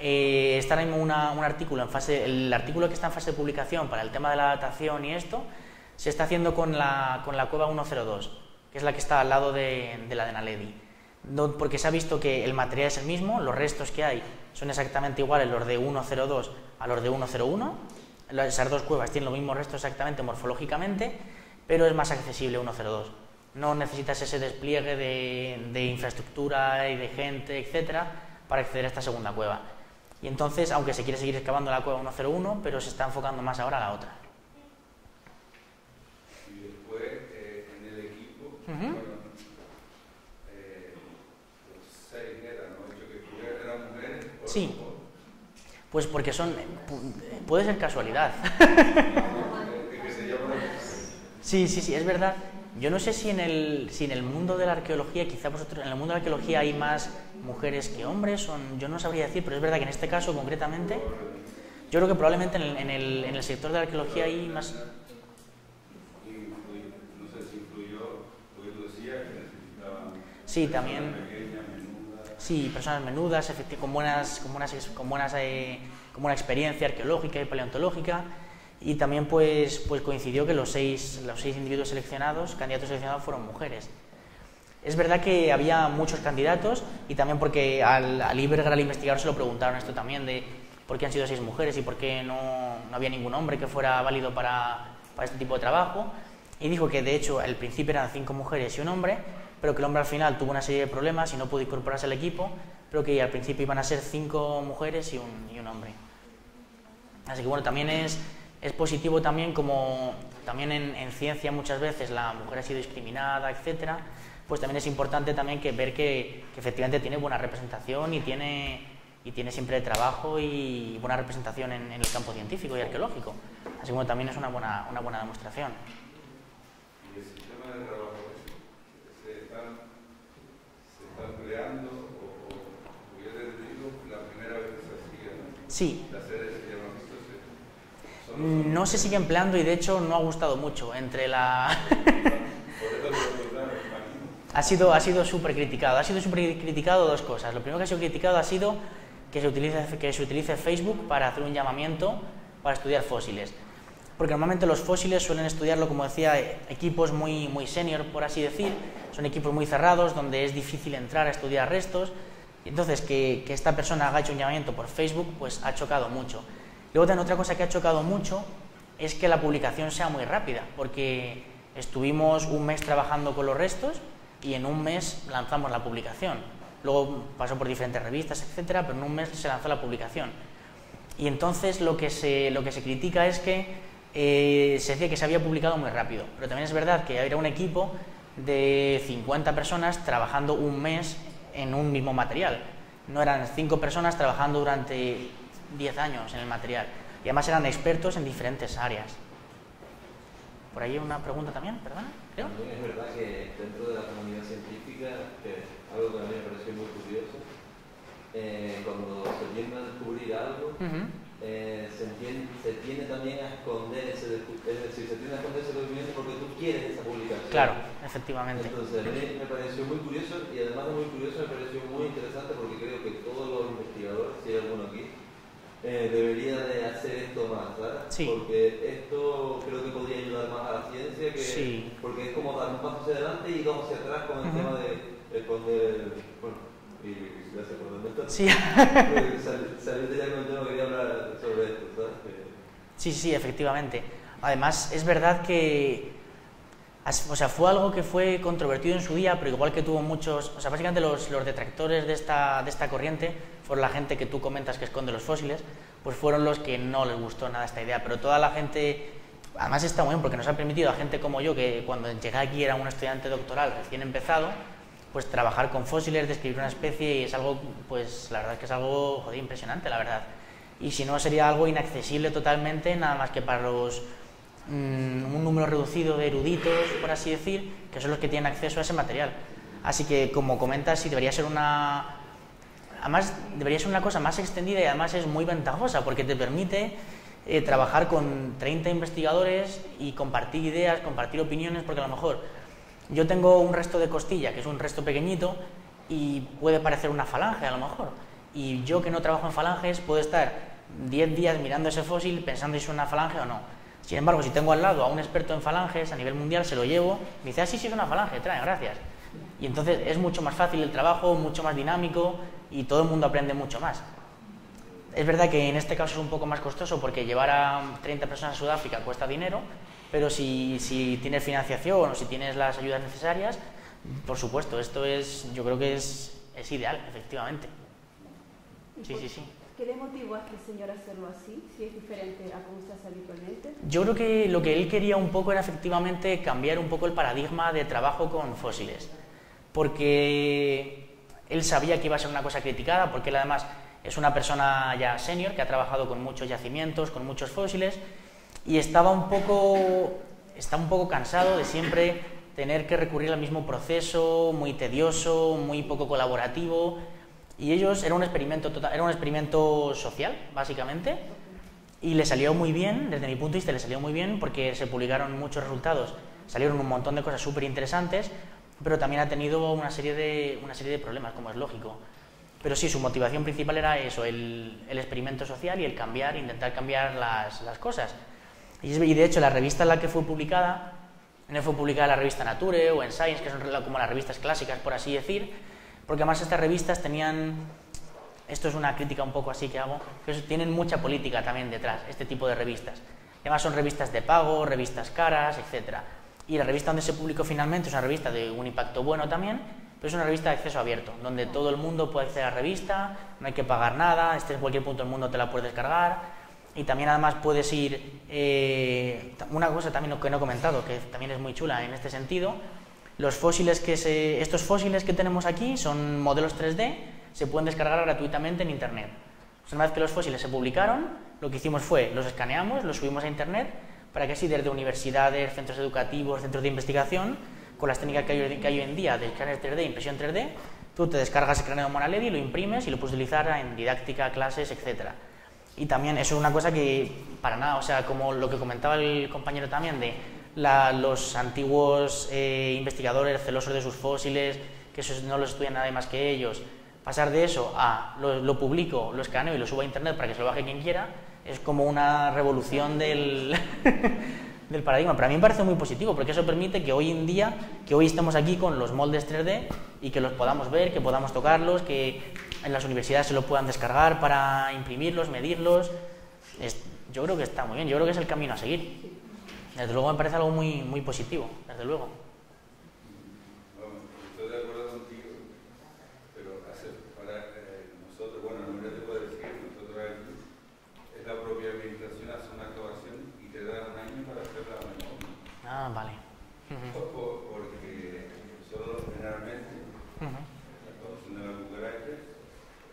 eh, está ahora mismo una, un artículo en fase, el artículo que está en fase de publicación para el tema de la datación y esto, se está haciendo con la, con la cueva 102, que es la que está al lado de, de la de Naledi. Porque se ha visto que el material es el mismo, los restos que hay son exactamente iguales los de 102 a los de 101, esas dos cuevas tienen los mismos restos exactamente morfológicamente, pero es más accesible 102 no necesitas ese despliegue de, de, infraestructura y de gente, etcétera, para acceder a esta segunda cueva. Y entonces, aunque se quiere seguir excavando la cueva 101, pero se está enfocando más ahora a la otra. Y después, eh, en el equipo, uh -huh. bueno, eh, seis eran, ¿no? Hecho que eran mujeres. Sí. Pues porque son. Puede ser casualidad. [laughs] sí, sí, sí, es verdad. Yo no sé si en, el, si en el mundo de la arqueología, quizá vosotros, en el mundo de la arqueología hay más mujeres que hombres, son, yo no sabría decir, pero es verdad que en este caso concretamente, yo creo que probablemente en el, en el, en el sector de la arqueología hay más... Sí, también... Sí, personas menudas, con buenas, con buenas, con buenas, eh, con buena experiencia arqueológica y paleontológica. Y también pues, pues coincidió que los seis, los seis individuos seleccionados, candidatos seleccionados, fueron mujeres. Es verdad que había muchos candidatos y también porque al, al al investigador, se lo preguntaron esto también de por qué han sido seis mujeres y por qué no, no había ningún hombre que fuera válido para, para, este tipo de trabajo. Y dijo que de hecho al principio eran cinco mujeres y un hombre, pero que el hombre al final tuvo una serie de problemas y no pudo incorporarse al equipo, pero que al principio iban a ser cinco mujeres y un, y un hombre. Así que bueno, también es, es positivo también como también en, en, ciencia muchas veces la mujer ha sido discriminada, etcétera, pues también es importante también que ver que, que, efectivamente tiene buena representación y tiene, y tiene siempre trabajo y buena representación en, en el campo científico y arqueológico. Así que bueno, también es una buena, una buena demostración. ¿Y el sistema de trabajo se están, se están creando o, o yo te digo la primera vez que se hacía? Sí. La sede se llama no se sigue empleando y de hecho no ha gustado mucho entre la... [laughs] ha sido, ha sido súper criticado. Ha sido súper criticado dos cosas. Lo primero que ha sido criticado ha sido que se, utilice, que se utilice Facebook para hacer un llamamiento para estudiar fósiles. Porque normalmente los fósiles suelen estudiarlo, como decía, equipos muy, muy senior, por así decir. Son equipos muy cerrados donde es difícil entrar a estudiar restos. Entonces, que, que esta persona haga hecho un llamamiento por Facebook, pues ha chocado mucho. Luego también otra cosa que ha chocado mucho es que la publicación sea muy rápida, porque estuvimos un mes trabajando con los restos y en un mes lanzamos la publicación. Luego pasó por diferentes revistas, etcétera, pero en un mes se lanzó la publicación. Y entonces lo que se, lo que se critica es que eh, se decía que se había publicado muy rápido, pero también es verdad que era un equipo de 50 personas trabajando un mes en un mismo material. No eran cinco personas trabajando durante 10 años en el material. Y además eran expertos en diferentes áreas. Por ahí una pregunta también, perdona, También es verdad que dentro de la comunidad científica, que algo que a mí me pareció muy curioso, eh, cuando se tiende a descubrir algo, uh -huh. eh, se, tiende también a esconder ese, es decir, se tiende a esconder ese descubrimiento porque tú quieres esa publicación. Claro, efectivamente. Entonces, a mí me pareció muy curioso y además de muy curioso me pareció muy interesante porque creo que todos los investigadores, si hay alguno aquí, eh, debería de hacer esto más, ¿sabes? Sí. Porque esto creo que podría ayudar más a la ciencia, que, Sí. porque es como dar un paso hacia adelante y dos hacia atrás con el tema de esconder, bueno, y gracias por darme esto. Sí. Sal- Salir de ya con el tema, quería hablar sobre esto, ¿sabes? Que- Sí, sí, efectivamente. Además, es verdad que o sea, fue algo que fue controvertido en su día, pero igual que tuvo muchos, o sea, básicamente los, los detractores de esta, de esta corriente fueron la gente que tú comentas que esconde los fósiles, pues fueron los que no les gustó nada esta idea, pero toda la gente, además está muy bien porque nos ha permitido a gente como yo, que cuando llegué aquí era un estudiante doctoral recién empezado, pues trabajar con fósiles, describir una especie y es algo, pues la verdad es que es algo, joder, impresionante, la verdad. Y si no, sería algo inaccesible totalmente, nada más que para los mm, un número reducido de eruditos, por así decir, que son los que tienen acceso a ese material. Así que, como comentas, sí debería ser una. Además, debería ser una cosa más extendida y además es muy ventajosa porque te permite eh, trabajar con 30 investigadores y compartir ideas, compartir opiniones, porque a lo mejor yo tengo un resto de costilla, que es un resto pequeñito, y puede parecer una falange a lo mejor. Y yo que no trabajo en falanges puedo estar 10 días mirando ese fósil pensando si es una falange o no. Sin embargo, si tengo al lado a un experto en falanges a nivel mundial, se lo llevo, me dice, ah, sí, sí, es una falange, trae, gracias. Y entonces es mucho más fácil el trabajo, mucho más dinámico y todo el mundo aprende mucho más. Es verdad que en este caso es un poco más costoso porque llevar a 30 personas a Sudáfrica cuesta dinero, pero si, si tienes financiación o si tienes las ayudas necesarias, por supuesto, esto es, yo creo que es, ideal, efectivamente. ¿Y Sí, sí, sí. ¿Qué le motivó a este señor a hacerlo así? Si es diferente a cómo se hace habitualmente. Yo creo que lo que él quería un poco era efectivamente cambiar un poco el paradigma de trabajo con fósiles, porque él sabía que iba a ser una cosa criticada, porque él además es una persona ya senior que ha trabajado con muchos yacimientos, con muchos fósiles, y estaba un poco, está un poco cansado de siempre tener que recurrir al mismo proceso, muy tedioso, muy poco colaborativo, y ellos era un experimento total, era un experimento social, básicamente, y le salió muy bien, desde mi punto de vista le salió muy bien porque se publicaron muchos resultados, salieron un montón de cosas súper interesantes, pero también ha tenido una serie, de, una serie de problemas, como es lógico. Pero sí, su motivación principal era eso, el, el experimento social y el cambiar, intentar cambiar las, las cosas. Y, de hecho, la revista en la que fue publicada, no fue publicada la revista Nature o en Science, que son como las revistas clásicas, por así decir, porque además estas revistas tenían, esto es una crítica un poco así que hago, que tienen mucha política también detrás, este tipo de revistas. Además son revistas de pago, revistas caras, etc. Y la revista donde se publicó finalmente es una revista de un impacto bueno también, pero es una revista de acceso abierto, donde todo el mundo puede acceder a la revista, no hay que pagar nada, estés en cualquier punto del mundo te la puedes descargar, y también además puedes ir, eh, una cosa también que no he comentado, que también es muy chula en este sentido, los fósiles que se, estos fósiles que tenemos aquí son modelos 3D, se pueden descargar gratuitamente en Internet. una vez que los fósiles se publicaron, lo que hicimos fue, los escaneamos, los subimos a Internet, para que así desde universidades, centros educativos, centros de investigación, con las técnicas que hay, que hay hoy en día de escáner 3D, impresión 3D, tú te descargas el cráneo de Mona Levy, lo imprimes y lo puedes utilizar en didáctica, clases, etcétera. Y también eso es una cosa que, para nada, o sea, como lo que comentaba el compañero también de los antiguos eh, investigadores celosos de sus fósiles, que eso no los estudian nadie más que ellos, pasar de eso a lo, publico, lo escaneo y lo subo a internet para que se lo baje quien quiera, es como una revolución del, [laughs] del paradigma. Pero a mí me parece muy positivo, porque eso permite que hoy en día, que hoy estemos aquí con los moldes 3D y que los podamos ver, que podamos tocarlos, que en las universidades se lo puedan descargar para imprimirlos, medirlos. yo creo que está muy bien, yo creo que es el camino a seguir. Desde luego me parece algo muy, muy positivo, desde luego. Estoy de acuerdo contigo, pero para eh, nosotros, bueno, no te puedo decir, nosotros aquí, es la propia administración hace una acabación y te da un año para hacer la memoria. Ah, vale. Porque nosotros generalmente, uh -huh. la acabación de la cucaracha,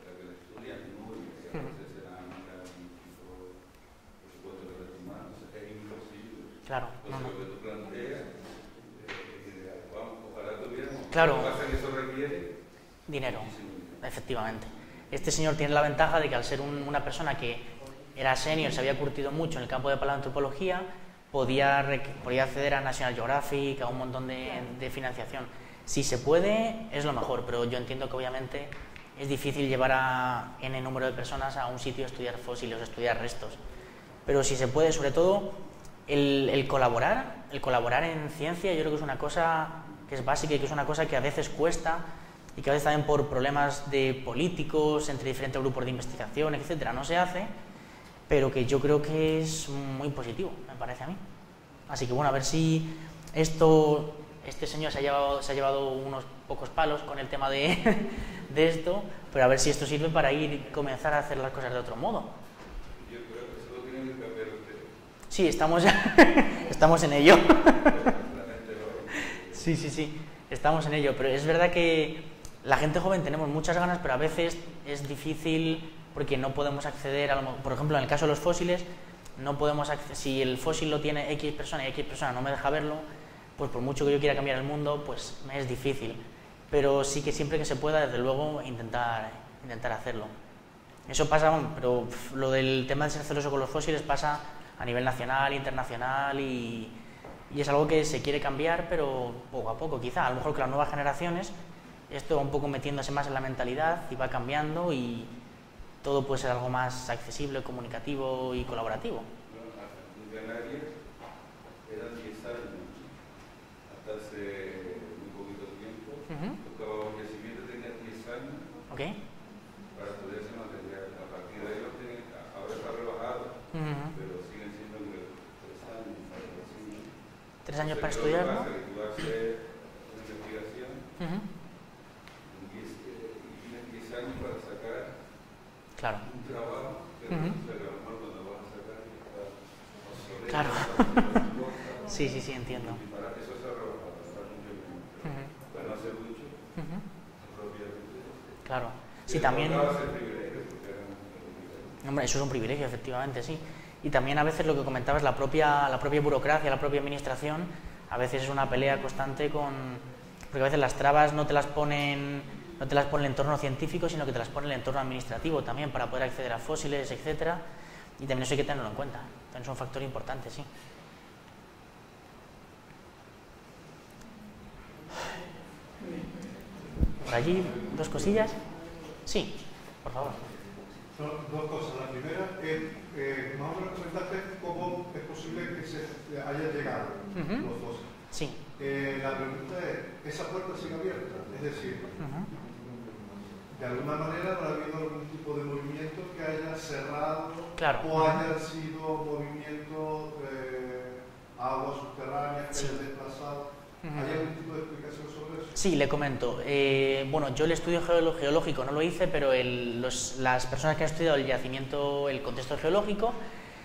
la que la estudian muy, y a veces se la manda un tipo, por supuesto, de los humanos, es imposible. Claro. Entonces, lo que tú planteas, eh, vamos, ojalá tuviéramos. Claro. Que eso requiere Dinero, efectivamente. Este señor tiene la ventaja de que al ser un- una persona que era senior, se había curtido mucho en el campo de paleoantropología, podía, podía acceder a National Geographic, a un montón de, de financiación. Si se puede, es lo mejor, pero yo entiendo que obviamente es difícil llevar a n número de personas a un sitio a estudiar fósiles o estudiar restos. Pero si se puede, sobre todo, el, el colaborar, el colaborar en ciencia, yo creo que es una cosa que es básica y que es una cosa que a veces cuesta y que a veces también por problemas de políticos, entre diferentes grupos de investigación, etcétera, no se hace, pero que yo creo que es muy positivo, me parece a mí. Así que bueno, a ver si esto, este señor se ha llevado, se ha llevado unos pocos palos con el tema de, [laughs] de esto, pero a ver si esto sirve para ir comenzar a hacer las cosas de otro modo. Yo creo que tienen que cambiar ustedes. Sí, estamos, [laughs] estamos en ello. [laughs] Sí, sí, sí, estamos en ello, pero es verdad que la gente joven tenemos muchas ganas, pero a veces es difícil porque no podemos acceder, a lo por ejemplo, en el caso de los fósiles, no podemos si el fósil lo tiene X persona y X persona no me deja verlo, pues por mucho que yo quiera cambiar el mundo, pues me es difícil. Pero sí que siempre que se pueda, desde luego, intentar, intentar hacerlo. Eso pasa, pero lo del tema de ser celoso con los fósiles pasa a nivel nacional, internacional y, y es algo que se quiere cambiar, pero poco a poco, quizá. A lo mejor con las nuevas generaciones esto va un poco metiéndose más en la mentalidad y va cambiando y todo puede ser algo más accesible, comunicativo y colaborativo. Bueno, en Canarias eran 10 años, hasta hace muy poquito tiempo. Ujú. Tocaba un yacimiento, tenía 10 años ¿Ok? para estudiar ese material. A partir de ahí ahora está rebajado, siguen siendo 3 años. algo así. Tres años Entonces, para ¿qué es lo que estudiarlo. pasa? Que tú haces una investigación Ujú. en 10, eh, y 10 años para Claro. está obsoleto, Claro. cosas, [laughs] Sí, sí, sí, entiendo. No. Claro. Sí, también... no. Hombre, eso es un privilegio, efectivamente, sí. Y también a veces lo que comentabas, la propia, la propia burocracia, la propia administración, a veces es una pelea constante con... Porque a veces las trabas no te las ponen no te las pone el entorno científico, sino que te las pone el entorno administrativo también para poder acceder a fósiles, etcétera. Y también eso hay que tenerlo en cuenta. También es un factor importante, sí. Por allí, dos cosillas. Sí, por favor. Dos cosas. La primera es, eh, más o menos comentaste cómo es posible que se haya llegado los fósiles. Sí. Eh, la pregunta es, ¿esa puerta sigue abierta? Es decir, de alguna manera ha habido algún tipo de movimiento que haya cerrado o haya sido movimiento de agua subterránea que haya desplazado. ¿Hay algún tipo de explicación sobre eso? Sí, le comento. Eh, bueno, yo el estudio geológico no lo hice, pero las personas que han estudiado el yacimiento, el contexto geológico,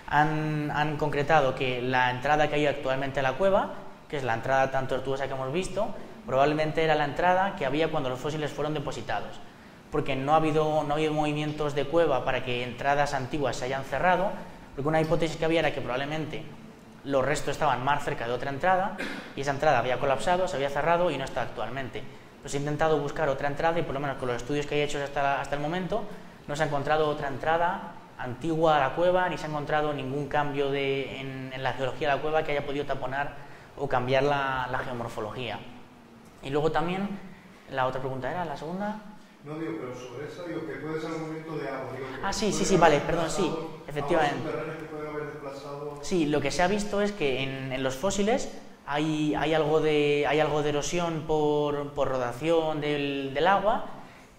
han, han, concretado que la entrada que hay actualmente a la cueva, que es la entrada tan tortuosa que hemos visto, probablemente era la entrada que había cuando los fósiles fueron depositados porque no ha, habido, no ha habido movimientos de cueva para que entradas antiguas se hayan cerrado, porque una hipótesis que había era que probablemente los restos estaban más cerca de otra entrada y esa entrada había colapsado, se había cerrado y no está actualmente. Pues he intentado buscar otra entrada y por lo menos con los estudios que he hecho hasta, hasta el momento no se ha encontrado otra entrada antigua a la cueva ni se ha encontrado ningún cambio de, en, la geología de la cueva que haya podido taponar o cambiar la, la geomorfología. Y luego también, la otra pregunta era, la segunda... No digo, pero sobre eso digo que puede ser un movimiento de agua. ah, sí, sí, sí, vale, perdón, sí, efectivamente. Sí, lo que se ha visto es que en, los fósiles hay, hay, algo de, hay algo de erosión por, por rodación del, del, agua,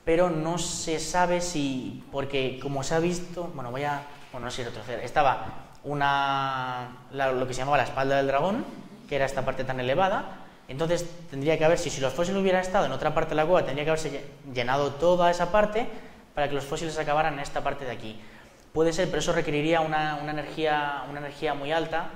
pero no se sabe si, porque como se ha visto, bueno, voy a, bueno, no sé retroceder, estaba una, lo que se llamaba la espalda del dragón, que era esta parte tan elevada, entonces tendría que haber, si, los fósiles hubieran estado en otra parte de la cueva, tendría que haberse llenado toda esa parte para que los fósiles acabaran en esta parte de aquí. Puede ser, pero eso requeriría una, energía, una energía muy alta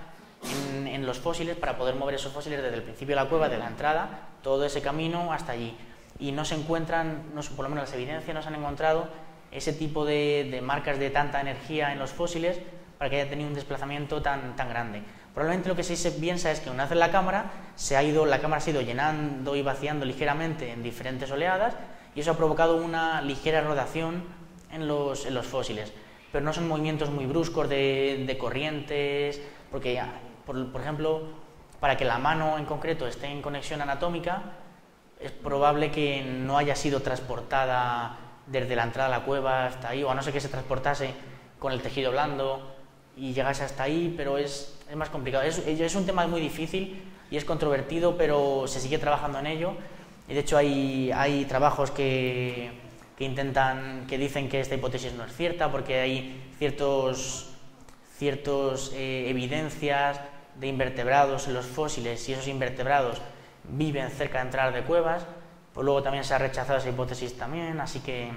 en, los fósiles para poder mover esos fósiles desde el principio de la cueva, de la entrada, todo ese camino hasta allí. Y no se encuentran, no, por lo menos las evidencias no se han encontrado ese tipo de, de marcas de tanta energía en los fósiles para que haya tenido un desplazamiento tan, tan grande. Probablemente lo que se piensa es que una vez en la cámara, se ha ido, la cámara se ha ido llenando y vaciando ligeramente en diferentes oleadas y eso ha provocado una ligera rotación en los, en los fósiles. Pero no son movimientos muy bruscos de, de corrientes, porque, por, por ejemplo, para que la mano en concreto esté en conexión anatómica, es probable que no haya sido transportada desde la entrada a la cueva hasta ahí, o a no ser que se transportase con el tejido blando y llegase hasta ahí, pero es, es más complicado. Es, es, un tema muy difícil y es controvertido, pero se sigue trabajando en ello. Y de hecho hay, hay trabajos que, que, intentan, que dicen que esta hipótesis no es cierta, porque hay ciertos, ciertos eh, evidencias de invertebrados en los fósiles y esos invertebrados viven cerca de entradas de cuevas. Pues luego también se ha rechazado esa hipótesis también, así que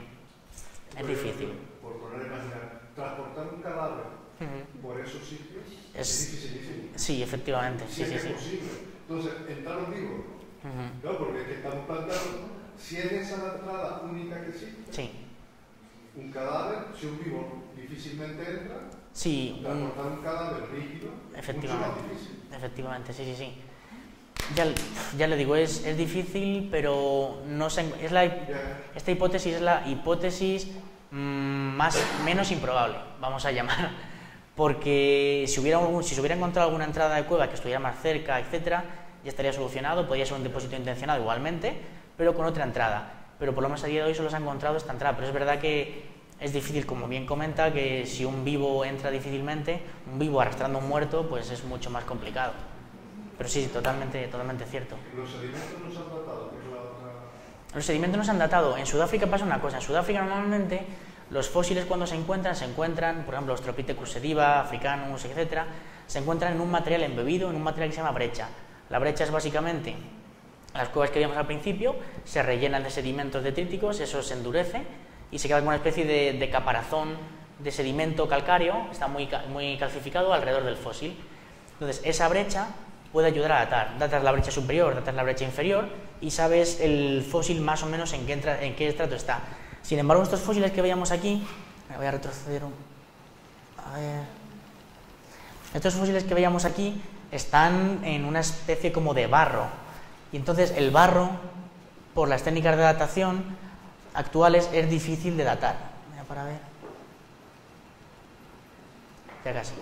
es difícil. Por poner transportar un cadáver por esos sitios es, dificilísimo. Sí, efectivamente. Sí, sí, es sí. posible. Entonces, entraron vivos. ¿no? Porque es que estamos planteando, si es esa la entrada única que existe, sí. un cadáver, si un vivo difícilmente entra, sí, transportar un, un cadáver líquido, efectivamente, mucho más difícil. Efectivamente, sí, sí, sí. Ya, ya le digo, es, es difícil, pero no se, es la, esta hipótesis es la hipótesis mmm, más, menos improbable, vamos a llamar porque si, hubiera si se hubiera encontrado alguna entrada de cueva que estuviera más cerca, etcétera, ya estaría solucionado, podría ser un depósito intencionado igualmente, pero con otra entrada. Pero por lo menos a día de hoy solo se ha encontrado esta entrada, pero es verdad que es difícil, como bien comenta, que si un vivo entra difícilmente, un vivo arrastrando a un muerto, pues es mucho más complicado. Pero sí, totalmente, totalmente cierto. ¿Los sedimentos no se han datado? Los sedimentos no se han datado. En Sudáfrica pasa una cosa. En Sudáfrica normalmente los fósiles cuando se encuentran, se encuentran, por ejemplo, Stropithecus sediva, Africanus, etc., se encuentran en un material embebido, en un material que se llama brecha. La brecha es básicamente las cuevas que vimos al principio, se rellenan de sedimentos detríticos, eso se endurece y se queda como una especie de, caparazón de sedimento calcáreo, está muy, muy calcificado alrededor del fósil. Entonces, esa brecha puede ayudar a datar. Datas la brecha superior, datas la brecha inferior y sabes el fósil más o menos en qué, en qué estrato está. Sin embargo, estos fósiles que veíamos aquí, me voy a retroceder un... A ver. Estos fósiles que veíamos aquí están en una especie como de barro. Y entonces el barro, por las técnicas de datación actuales, es difícil de datar. Mira para ver. Ya casi.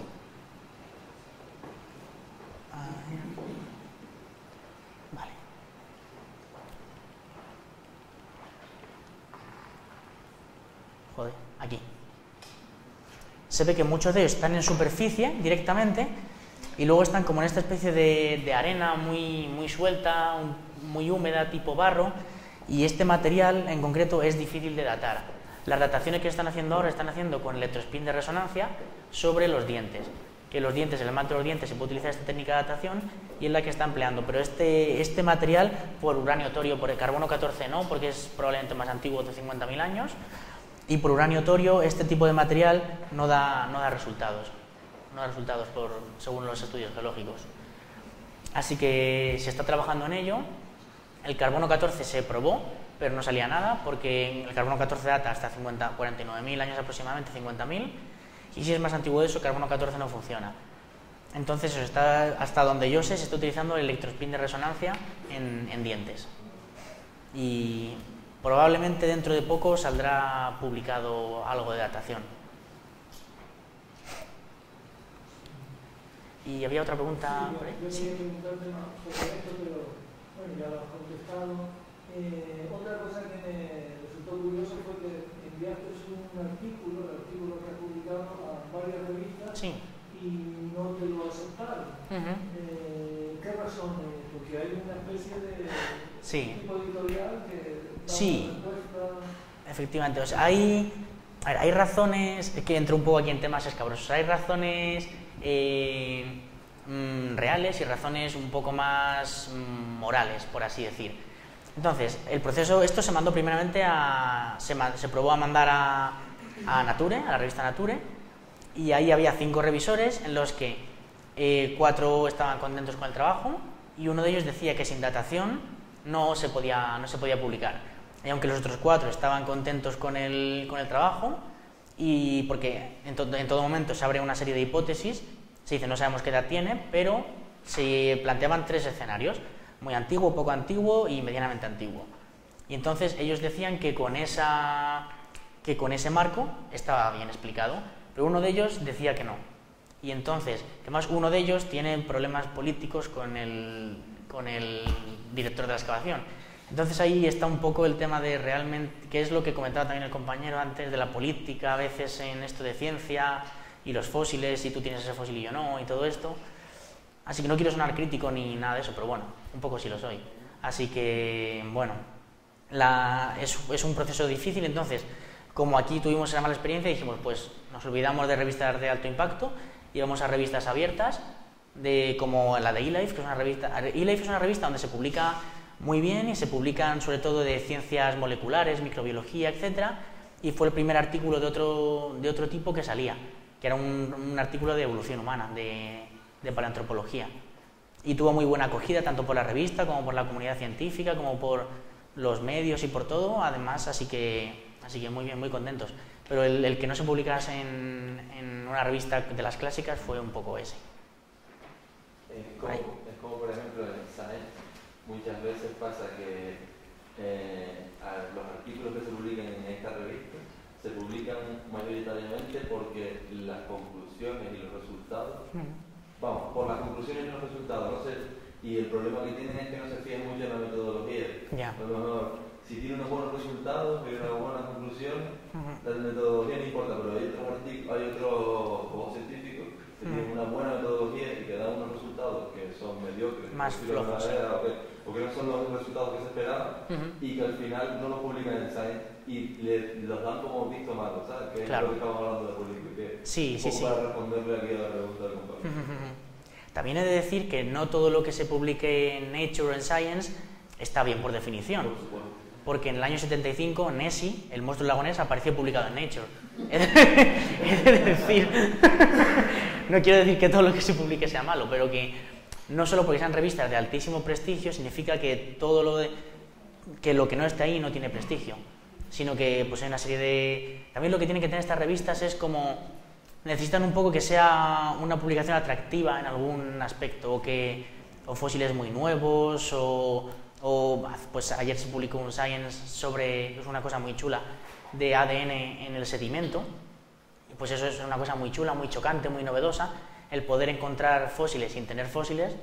Se ve que muchos de ellos están en superficie directamente y luego están como en esta especie de, arena muy, muy suelta, muy húmeda, tipo barro, y este material en concreto es difícil de datar. Las dataciones que están haciendo ahora están haciendo con electrospin de resonancia sobre los dientes, que los dientes, en el manto de los dientes se puede utilizar esta técnica de datación y es la que está empleando, pero este, este material por uranio torio, por el carbono 14 no, porque es probablemente más antiguo de 50.000 años, y por uranio torio este tipo de material no da, no da resultados, no da resultados por, según los estudios geológicos. Así que se está trabajando en ello, el carbono 14 se probó, pero no salía nada, porque el carbono 14 data hasta 49.000 años aproximadamente, 50.000, y si es más antiguo de eso, el carbono 14 no funciona. Entonces, está, hasta donde yo sé, se está utilizando el electrospin de resonancia en, en dientes. Y probablemente dentro de poco saldrá publicado algo de datación. Y había otra pregunta. Sí, yo quería preguntarte sobre esto, pero bueno, ya lo has contestado. Eh, otra cosa que me resultó curioso fue que enviaste un artículo, el artículo que has publicado a varias revistas y no te lo aceptaron. eh, ¿Qué razón? Porque hay una especie de tipo editorial que Sí, efectivamente. hay, hay razones, es que entro un poco aquí en temas escabrosos, hay razones eh, mm, reales y razones un poco más mm, morales, por así decir. Entonces, el proceso, esto se mandó primeramente a, se, se probó a mandar a, a, Nature, a la revista Nature, y ahí había cinco revisores en los que eh, cuatro estaban contentos con el trabajo y uno de ellos decía que sin datación no se podía, no se podía publicar. Y aunque los otros cuatro estaban contentos con el, con el trabajo, y porque en, todo momento se abre una serie de hipótesis, se dice no sabemos qué edad tiene, pero se planteaban tres escenarios, muy antiguo, poco antiguo y medianamente antiguo. Y entonces ellos decían que con, esa, que con ese marco estaba bien explicado, pero uno de ellos decía que no. Y entonces, además uno de ellos tiene problemas políticos con el, con el director de la excavación entonces ahí está un poco el tema de realmente, que es lo que comentaba también el compañero antes, de la política, a veces en esto de ciencia y los fósiles, si tú tienes ese fósil y yo no, y todo esto. Así que no quiero sonar crítico ni nada de eso, pero bueno, un poco sí lo soy. Así que, bueno, es, es, un proceso difícil, entonces, como aquí tuvimos esa mala experiencia, dijimos, pues nos olvidamos de revistas de alto impacto y vamos a revistas abiertas, de, como la de eLife, que es una revista... eLife es una revista donde se publica muy bien y se publican sobre todo de ciencias moleculares, microbiología, etc. Y fue el primer artículo de otro, de otro tipo que salía, que era un, artículo de evolución humana, de, de, paleantropología. Y tuvo muy buena acogida tanto por la revista como por la comunidad científica, como por los medios y por todo, además, así que, así que muy bien, muy contentos. Pero el, que no se publicase en, en, una revista de las clásicas fue un poco ese. Es como, es como por ejemplo, el muchas veces pasa que eh, los artículos que se publican en esta revista se publican mayoritariamente porque las conclusiones y los resultados, vamos, por las conclusiones y los resultados, no sé, y el problema que tienen es que no se fijan mucho en la metodología. A lo mejor, si tiene unos buenos resultados, tiene una buena conclusión, la metodología no importa, pero hay otros hay otros científicos que tienen una buena metodología y que dan unos resultados que son mediocres. Más flojos porque no son los resultados que se esperaban y que al final no los publican en Science y le, los dan como visto malo, ¿sabes? Que claro. es lo que estamos hablando de política. Que sí, sí, sí. Para responderle aquí a la pregunta del compañero. También he de decir que no todo lo que se publique en Nature and Science está bien por definición. porque en el año 75 Nessie, el monstruo lagonés, apareció publicado en Nature. [laughs] He de decir, [laughs] no quiero decir que todo lo que se publique sea malo, pero que no solo porque sean revistas de altísimo prestigio significa que todo lo que lo que no está ahí no tiene prestigio, sino que pues hay una serie de también lo que tienen que tener estas revistas es como necesitan un poco que sea una publicación atractiva en algún aspecto o que o fósiles muy nuevos o, o pues ayer se publicó un Science sobre es una cosa muy chula de ADN en el sedimento pues eso es una cosa muy chula, muy chocante, muy novedosa el poder encontrar fósiles sin tener fósiles,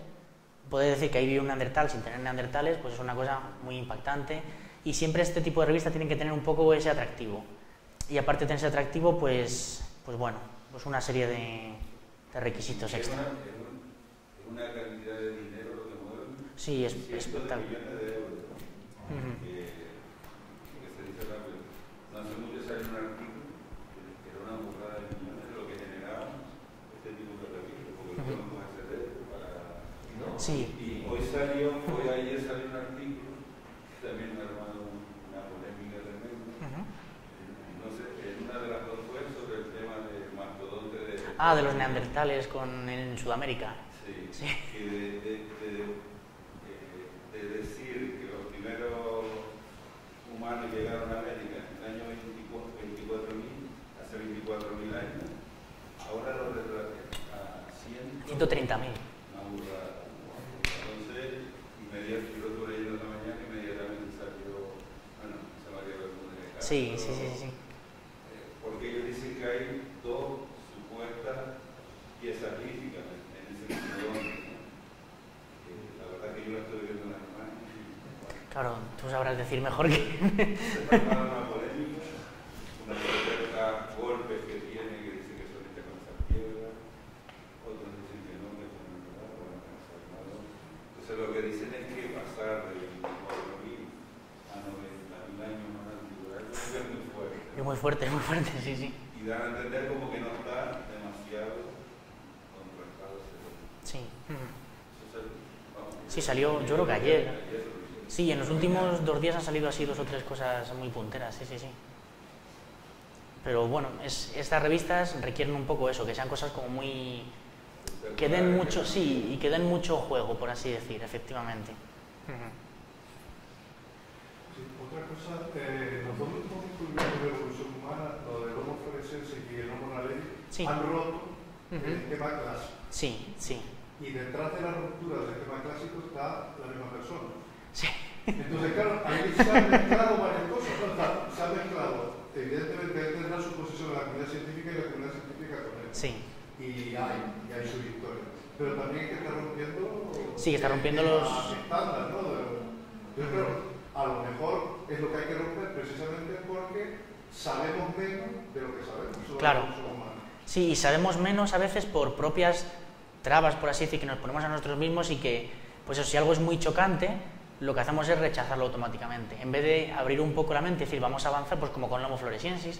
poder decir que ahí vive un neandertal sin tener neandertales, pues es una cosa muy impactante. Y siempre este tipo de revistas tienen que tener un poco ese atractivo. Y aparte de tener ese atractivo, pues, pues bueno, pues una serie de, de requisitos extra. Una, una, cantidad de dinero lo que mueven. Sí, es espectacular. de euros. Uh -huh. que, que, se dice rápido. No hace mucho salió un artículo que era una burrada de millones de lo que generaba este tipo de registros, porque uh -huh. no puede acceder para. ¿no? Sí. Y hoy salió, hoy ayer salió un artículo que también ha armado una polémica tremenda. Uh -huh. No sé, en una de las dos fue sobre el tema del mastodonte de. Ah, de los neandertales con, en Sudamérica. Sí. sí. Que de, de, de, de, decir que los primeros humanos llegaron a América en el año 24.000, hace 24.000 años, ahora lo retratan a 130.000. 130.000. Una burrada. Entonces, inmediatamente, yo lo estuve leyendo esta mañana, inmediatamente salió, bueno, se me había de Sí, sí, sí, sí. Porque ellos dicen que hay dos supuestas piezas líticas en ese mastodonte. La verdad que yo la estoy viendo en imágenes. Claro, tú sabrás decir mejor que. Se prepara una polémica, una supuesta golpes que tiene que dice que son hechas con esa piedra, otros dicen que no, que son verdad, bueno, que no se armado. Entonces lo que dicen es que pasar de 24.000 a 90.000 años más antigüedad es muy fuerte. Es muy fuerte, sí, sí. Y dan a entender como que no está demasiado contrastado ese Sí. Sí, salió, yo creo que ayer. Sí, en los últimos dos días han salido así dos o tres cosas muy punteras, sí, sí, sí. Pero bueno, es, estas revistas requieren un poco eso, que sean cosas como muy... que den mucho, sí, y que den mucho juego, por así decir, efectivamente. Sí, otra cosa, eh, dos últimos descubrimientos de la evolución humana, lo del Homo florescense y el Homo naledi, Sí. han roto el esquema clásico. Sí, sí, Y detrás de la ruptura del esquema clásico está la misma persona. sí. Entonces, claro, ahí se han mezclado varias cosas. Se han mezclado, evidentemente, él tendrá su posición en la comunidad científica y la comunidad científica con él. Sí, Y hay, y hay su victoria. Pero también que está rompiendo. Sí, está rompiendo los- esquema estándar, ¿no? Yo creo, a lo mejor es lo que hay que romper precisamente porque sabemos menos de lo que sabemos Claro. Sí, y sabemos menos a veces por propias trabas, por así decir, que nos ponemos a nosotros mismos y que, pues si algo es muy chocante, lo que hacemos es rechazarlo automáticamente. En vez de abrir un poco la mente y decir, vamos a avanzar, pues como con el Homo floresiensis,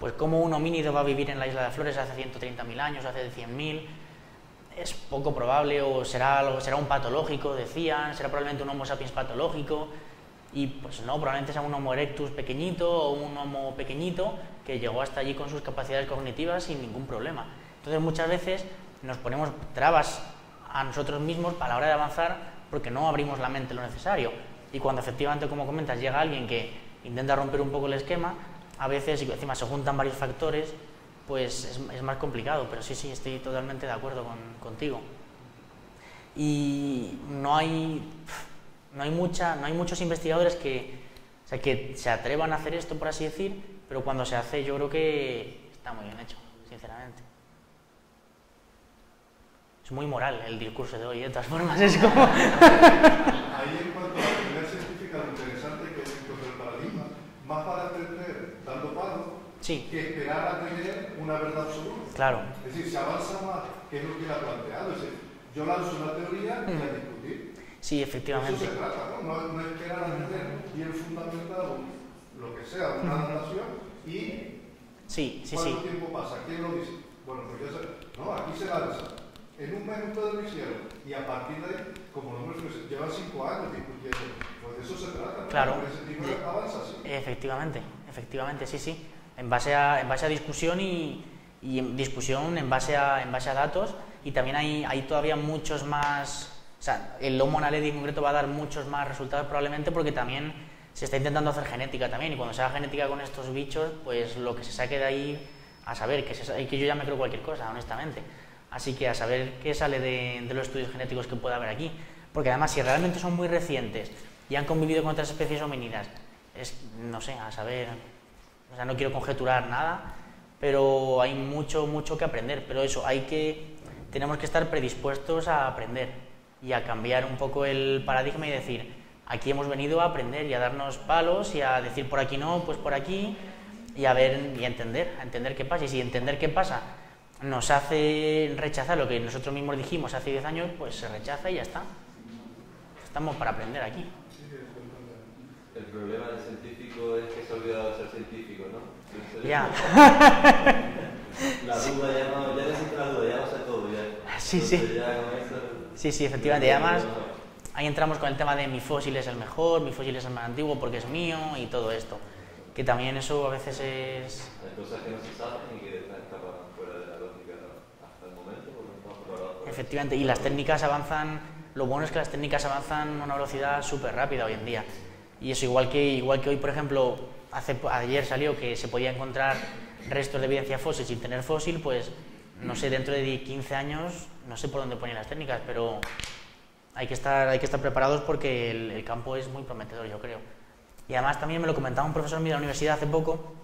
pues como un homínido va a vivir en la isla de Flores hace 130.000 años, hace 100.000, es poco probable, o será, algo, será un patológico, decían, será probablemente un Homo sapiens patológico, y pues no, probablemente sea un Homo erectus pequeñito o un Homo pequeñito que llegó hasta allí con sus capacidades cognitivas sin ningún problema. Entonces muchas veces nos ponemos trabas a nosotros mismos para la hora de avanzar porque no abrimos la mente lo necesario. Y cuando efectivamente, como comentas, llega alguien que intenta romper un poco el esquema, a veces, y encima se juntan varios factores, pues es, es más complicado. Pero sí, sí, estoy totalmente de acuerdo con, contigo. Y no hay, no hay, mucha, no hay muchos investigadores que, o sea, que se atrevan a hacer esto, por así decir, pero cuando se hace yo creo que está muy bien hecho, sinceramente. Es muy moral el discurso de hoy, de todas formas, es como... [laughs] Ahí en cuanto a la comunidad científica, lo interesante que es el paradigma, más para aprender dando palos Sí, que esperar a tener una verdad absoluta. claro, Es decir, se avanza más, que es lo que él ha planteado. Es decir, yo lanzo una teoría y a discutir. sí, Eso efectivamente. se trata, ¿no? No, no esperar a tener bien fundamentado lo que sea, una narración y Sí, sí, cuánto sí. tiempo pasa, quién lo dice. Bueno, pues ya sé, no, aquí se lanza. En un mes ustedes lo hicieron y a partir de ahí, como los nuestros llevan cinco años discutiendo, pues de eso se trata. ¿no? Claro. Ese tipo de avanza así. Efectivamente, efectivamente, sí, sí. En base a, en base a discusión y, y en discusión en base a, en base a datos y también hay, hay todavía muchos más, o sea, el Homo naledi en concreto va a dar muchos más resultados probablemente porque también se está intentando hacer genética también y cuando se haga genética con estos bichos, pues lo que se saque de ahí, a saber, que, que yo ya me creo cualquier cosa, honestamente. Así que a saber qué sale de, de los estudios genéticos que pueda haber aquí. Porque además, si realmente son muy recientes y han convivido con otras especies homínidas, es, no sé, a saber, o sea, no quiero conjeturar nada, pero hay mucho, mucho que aprender. Pero eso, hay que, tenemos que estar predispuestos a aprender y a cambiar un poco el paradigma y decir, aquí hemos venido a aprender y a darnos palos y a decir por aquí no, pues por aquí y a ver y a entender, a entender qué pasa. Y si entender qué pasa nos hace rechazar lo que nosotros mismos dijimos hace 10 años, pues se rechaza y ya está. Estamos para aprender aquí. El problema del científico es que se ha olvidado de ser científico, ¿no? Ya. [laughs] la duda ya no, ya necesita la duda, ya lo sé todo. Ya. Sí, sí. Sí, sí, efectivamente. Y además, ahí entramos con el tema de mi fósil es el mejor, mi fósil es el más antiguo porque es mío y todo esto. Que también eso a veces es... Hay cosas que no se saben y que están fuera de la lógica hasta el momento porque no. Efectivamente, y las técnicas avanzan, lo bueno es que las técnicas avanzan a una velocidad súper rápida hoy en día. Y eso igual que, igual que hoy, por ejemplo, hace, ayer salió que se podía encontrar restos de evidencia fósil sin tener fósil, pues no sé, dentro de 15 años, no sé por dónde ponen las técnicas, pero hay que estar, preparados porque el, campo es muy prometedor, yo creo. Y además también me lo comentaba un profesor mío de la universidad hace poco,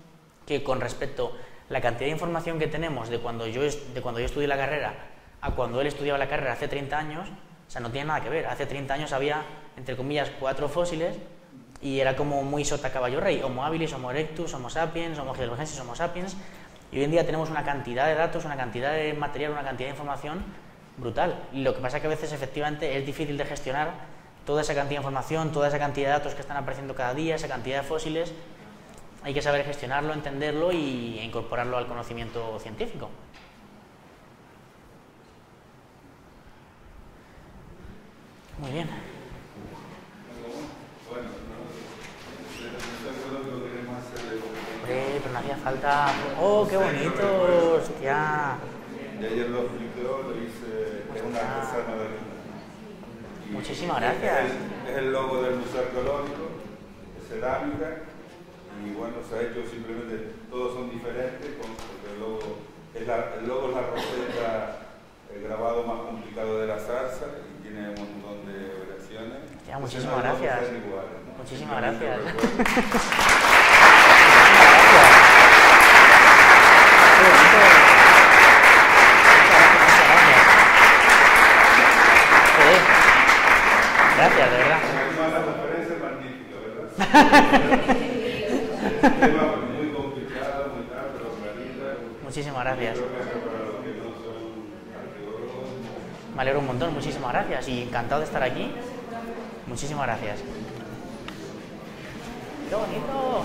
que con respecto a la cantidad de información que tenemos de cuando yo, de cuando yo estudié la carrera a cuando él estudiaba la carrera hace 30 años, o sea, no tiene nada que ver. Hace 30 años había, entre comillas, cuatro fósiles y era como muy sota caballo rey, Homo habilis, Homo erectus, Homo sapiens, Homo heidelbergensis, Homo sapiens, y hoy en día tenemos una cantidad de datos, una cantidad de material, una cantidad de información brutal. Lo que pasa es que a veces efectivamente es difícil de gestionar toda esa cantidad de información, toda esa cantidad de datos que están apareciendo cada día, esa cantidad de fósiles. Hay que saber gestionarlo, entenderlo y incorporarlo al conocimiento científico. Muy bien. pero no hacía falta. ¡Oh, qué bonito! ¡Hostia! Ayer lo lo hice es de Muchísimas gracias. Es el, logo del Museo Arqueológico, de cerámica, y bueno, se ha hecho simplemente, todos son diferentes, porque el logo es la, el logo es la roseta, el grabado más complicado de la zarza, y tiene un montón de variaciones. Ya, muchísimas gracias. Muchísimas gracias. [laughs] Gracias, de verdad. Una conferencia magnífica, ¿verdad? [laughs] un tema muy complicado, muy tarde, pero organiza. Muchísimas gracias. Me alegro un montón, muchísimas gracias y encantado de estar aquí. Muchísimas gracias. ¡Qué bonito!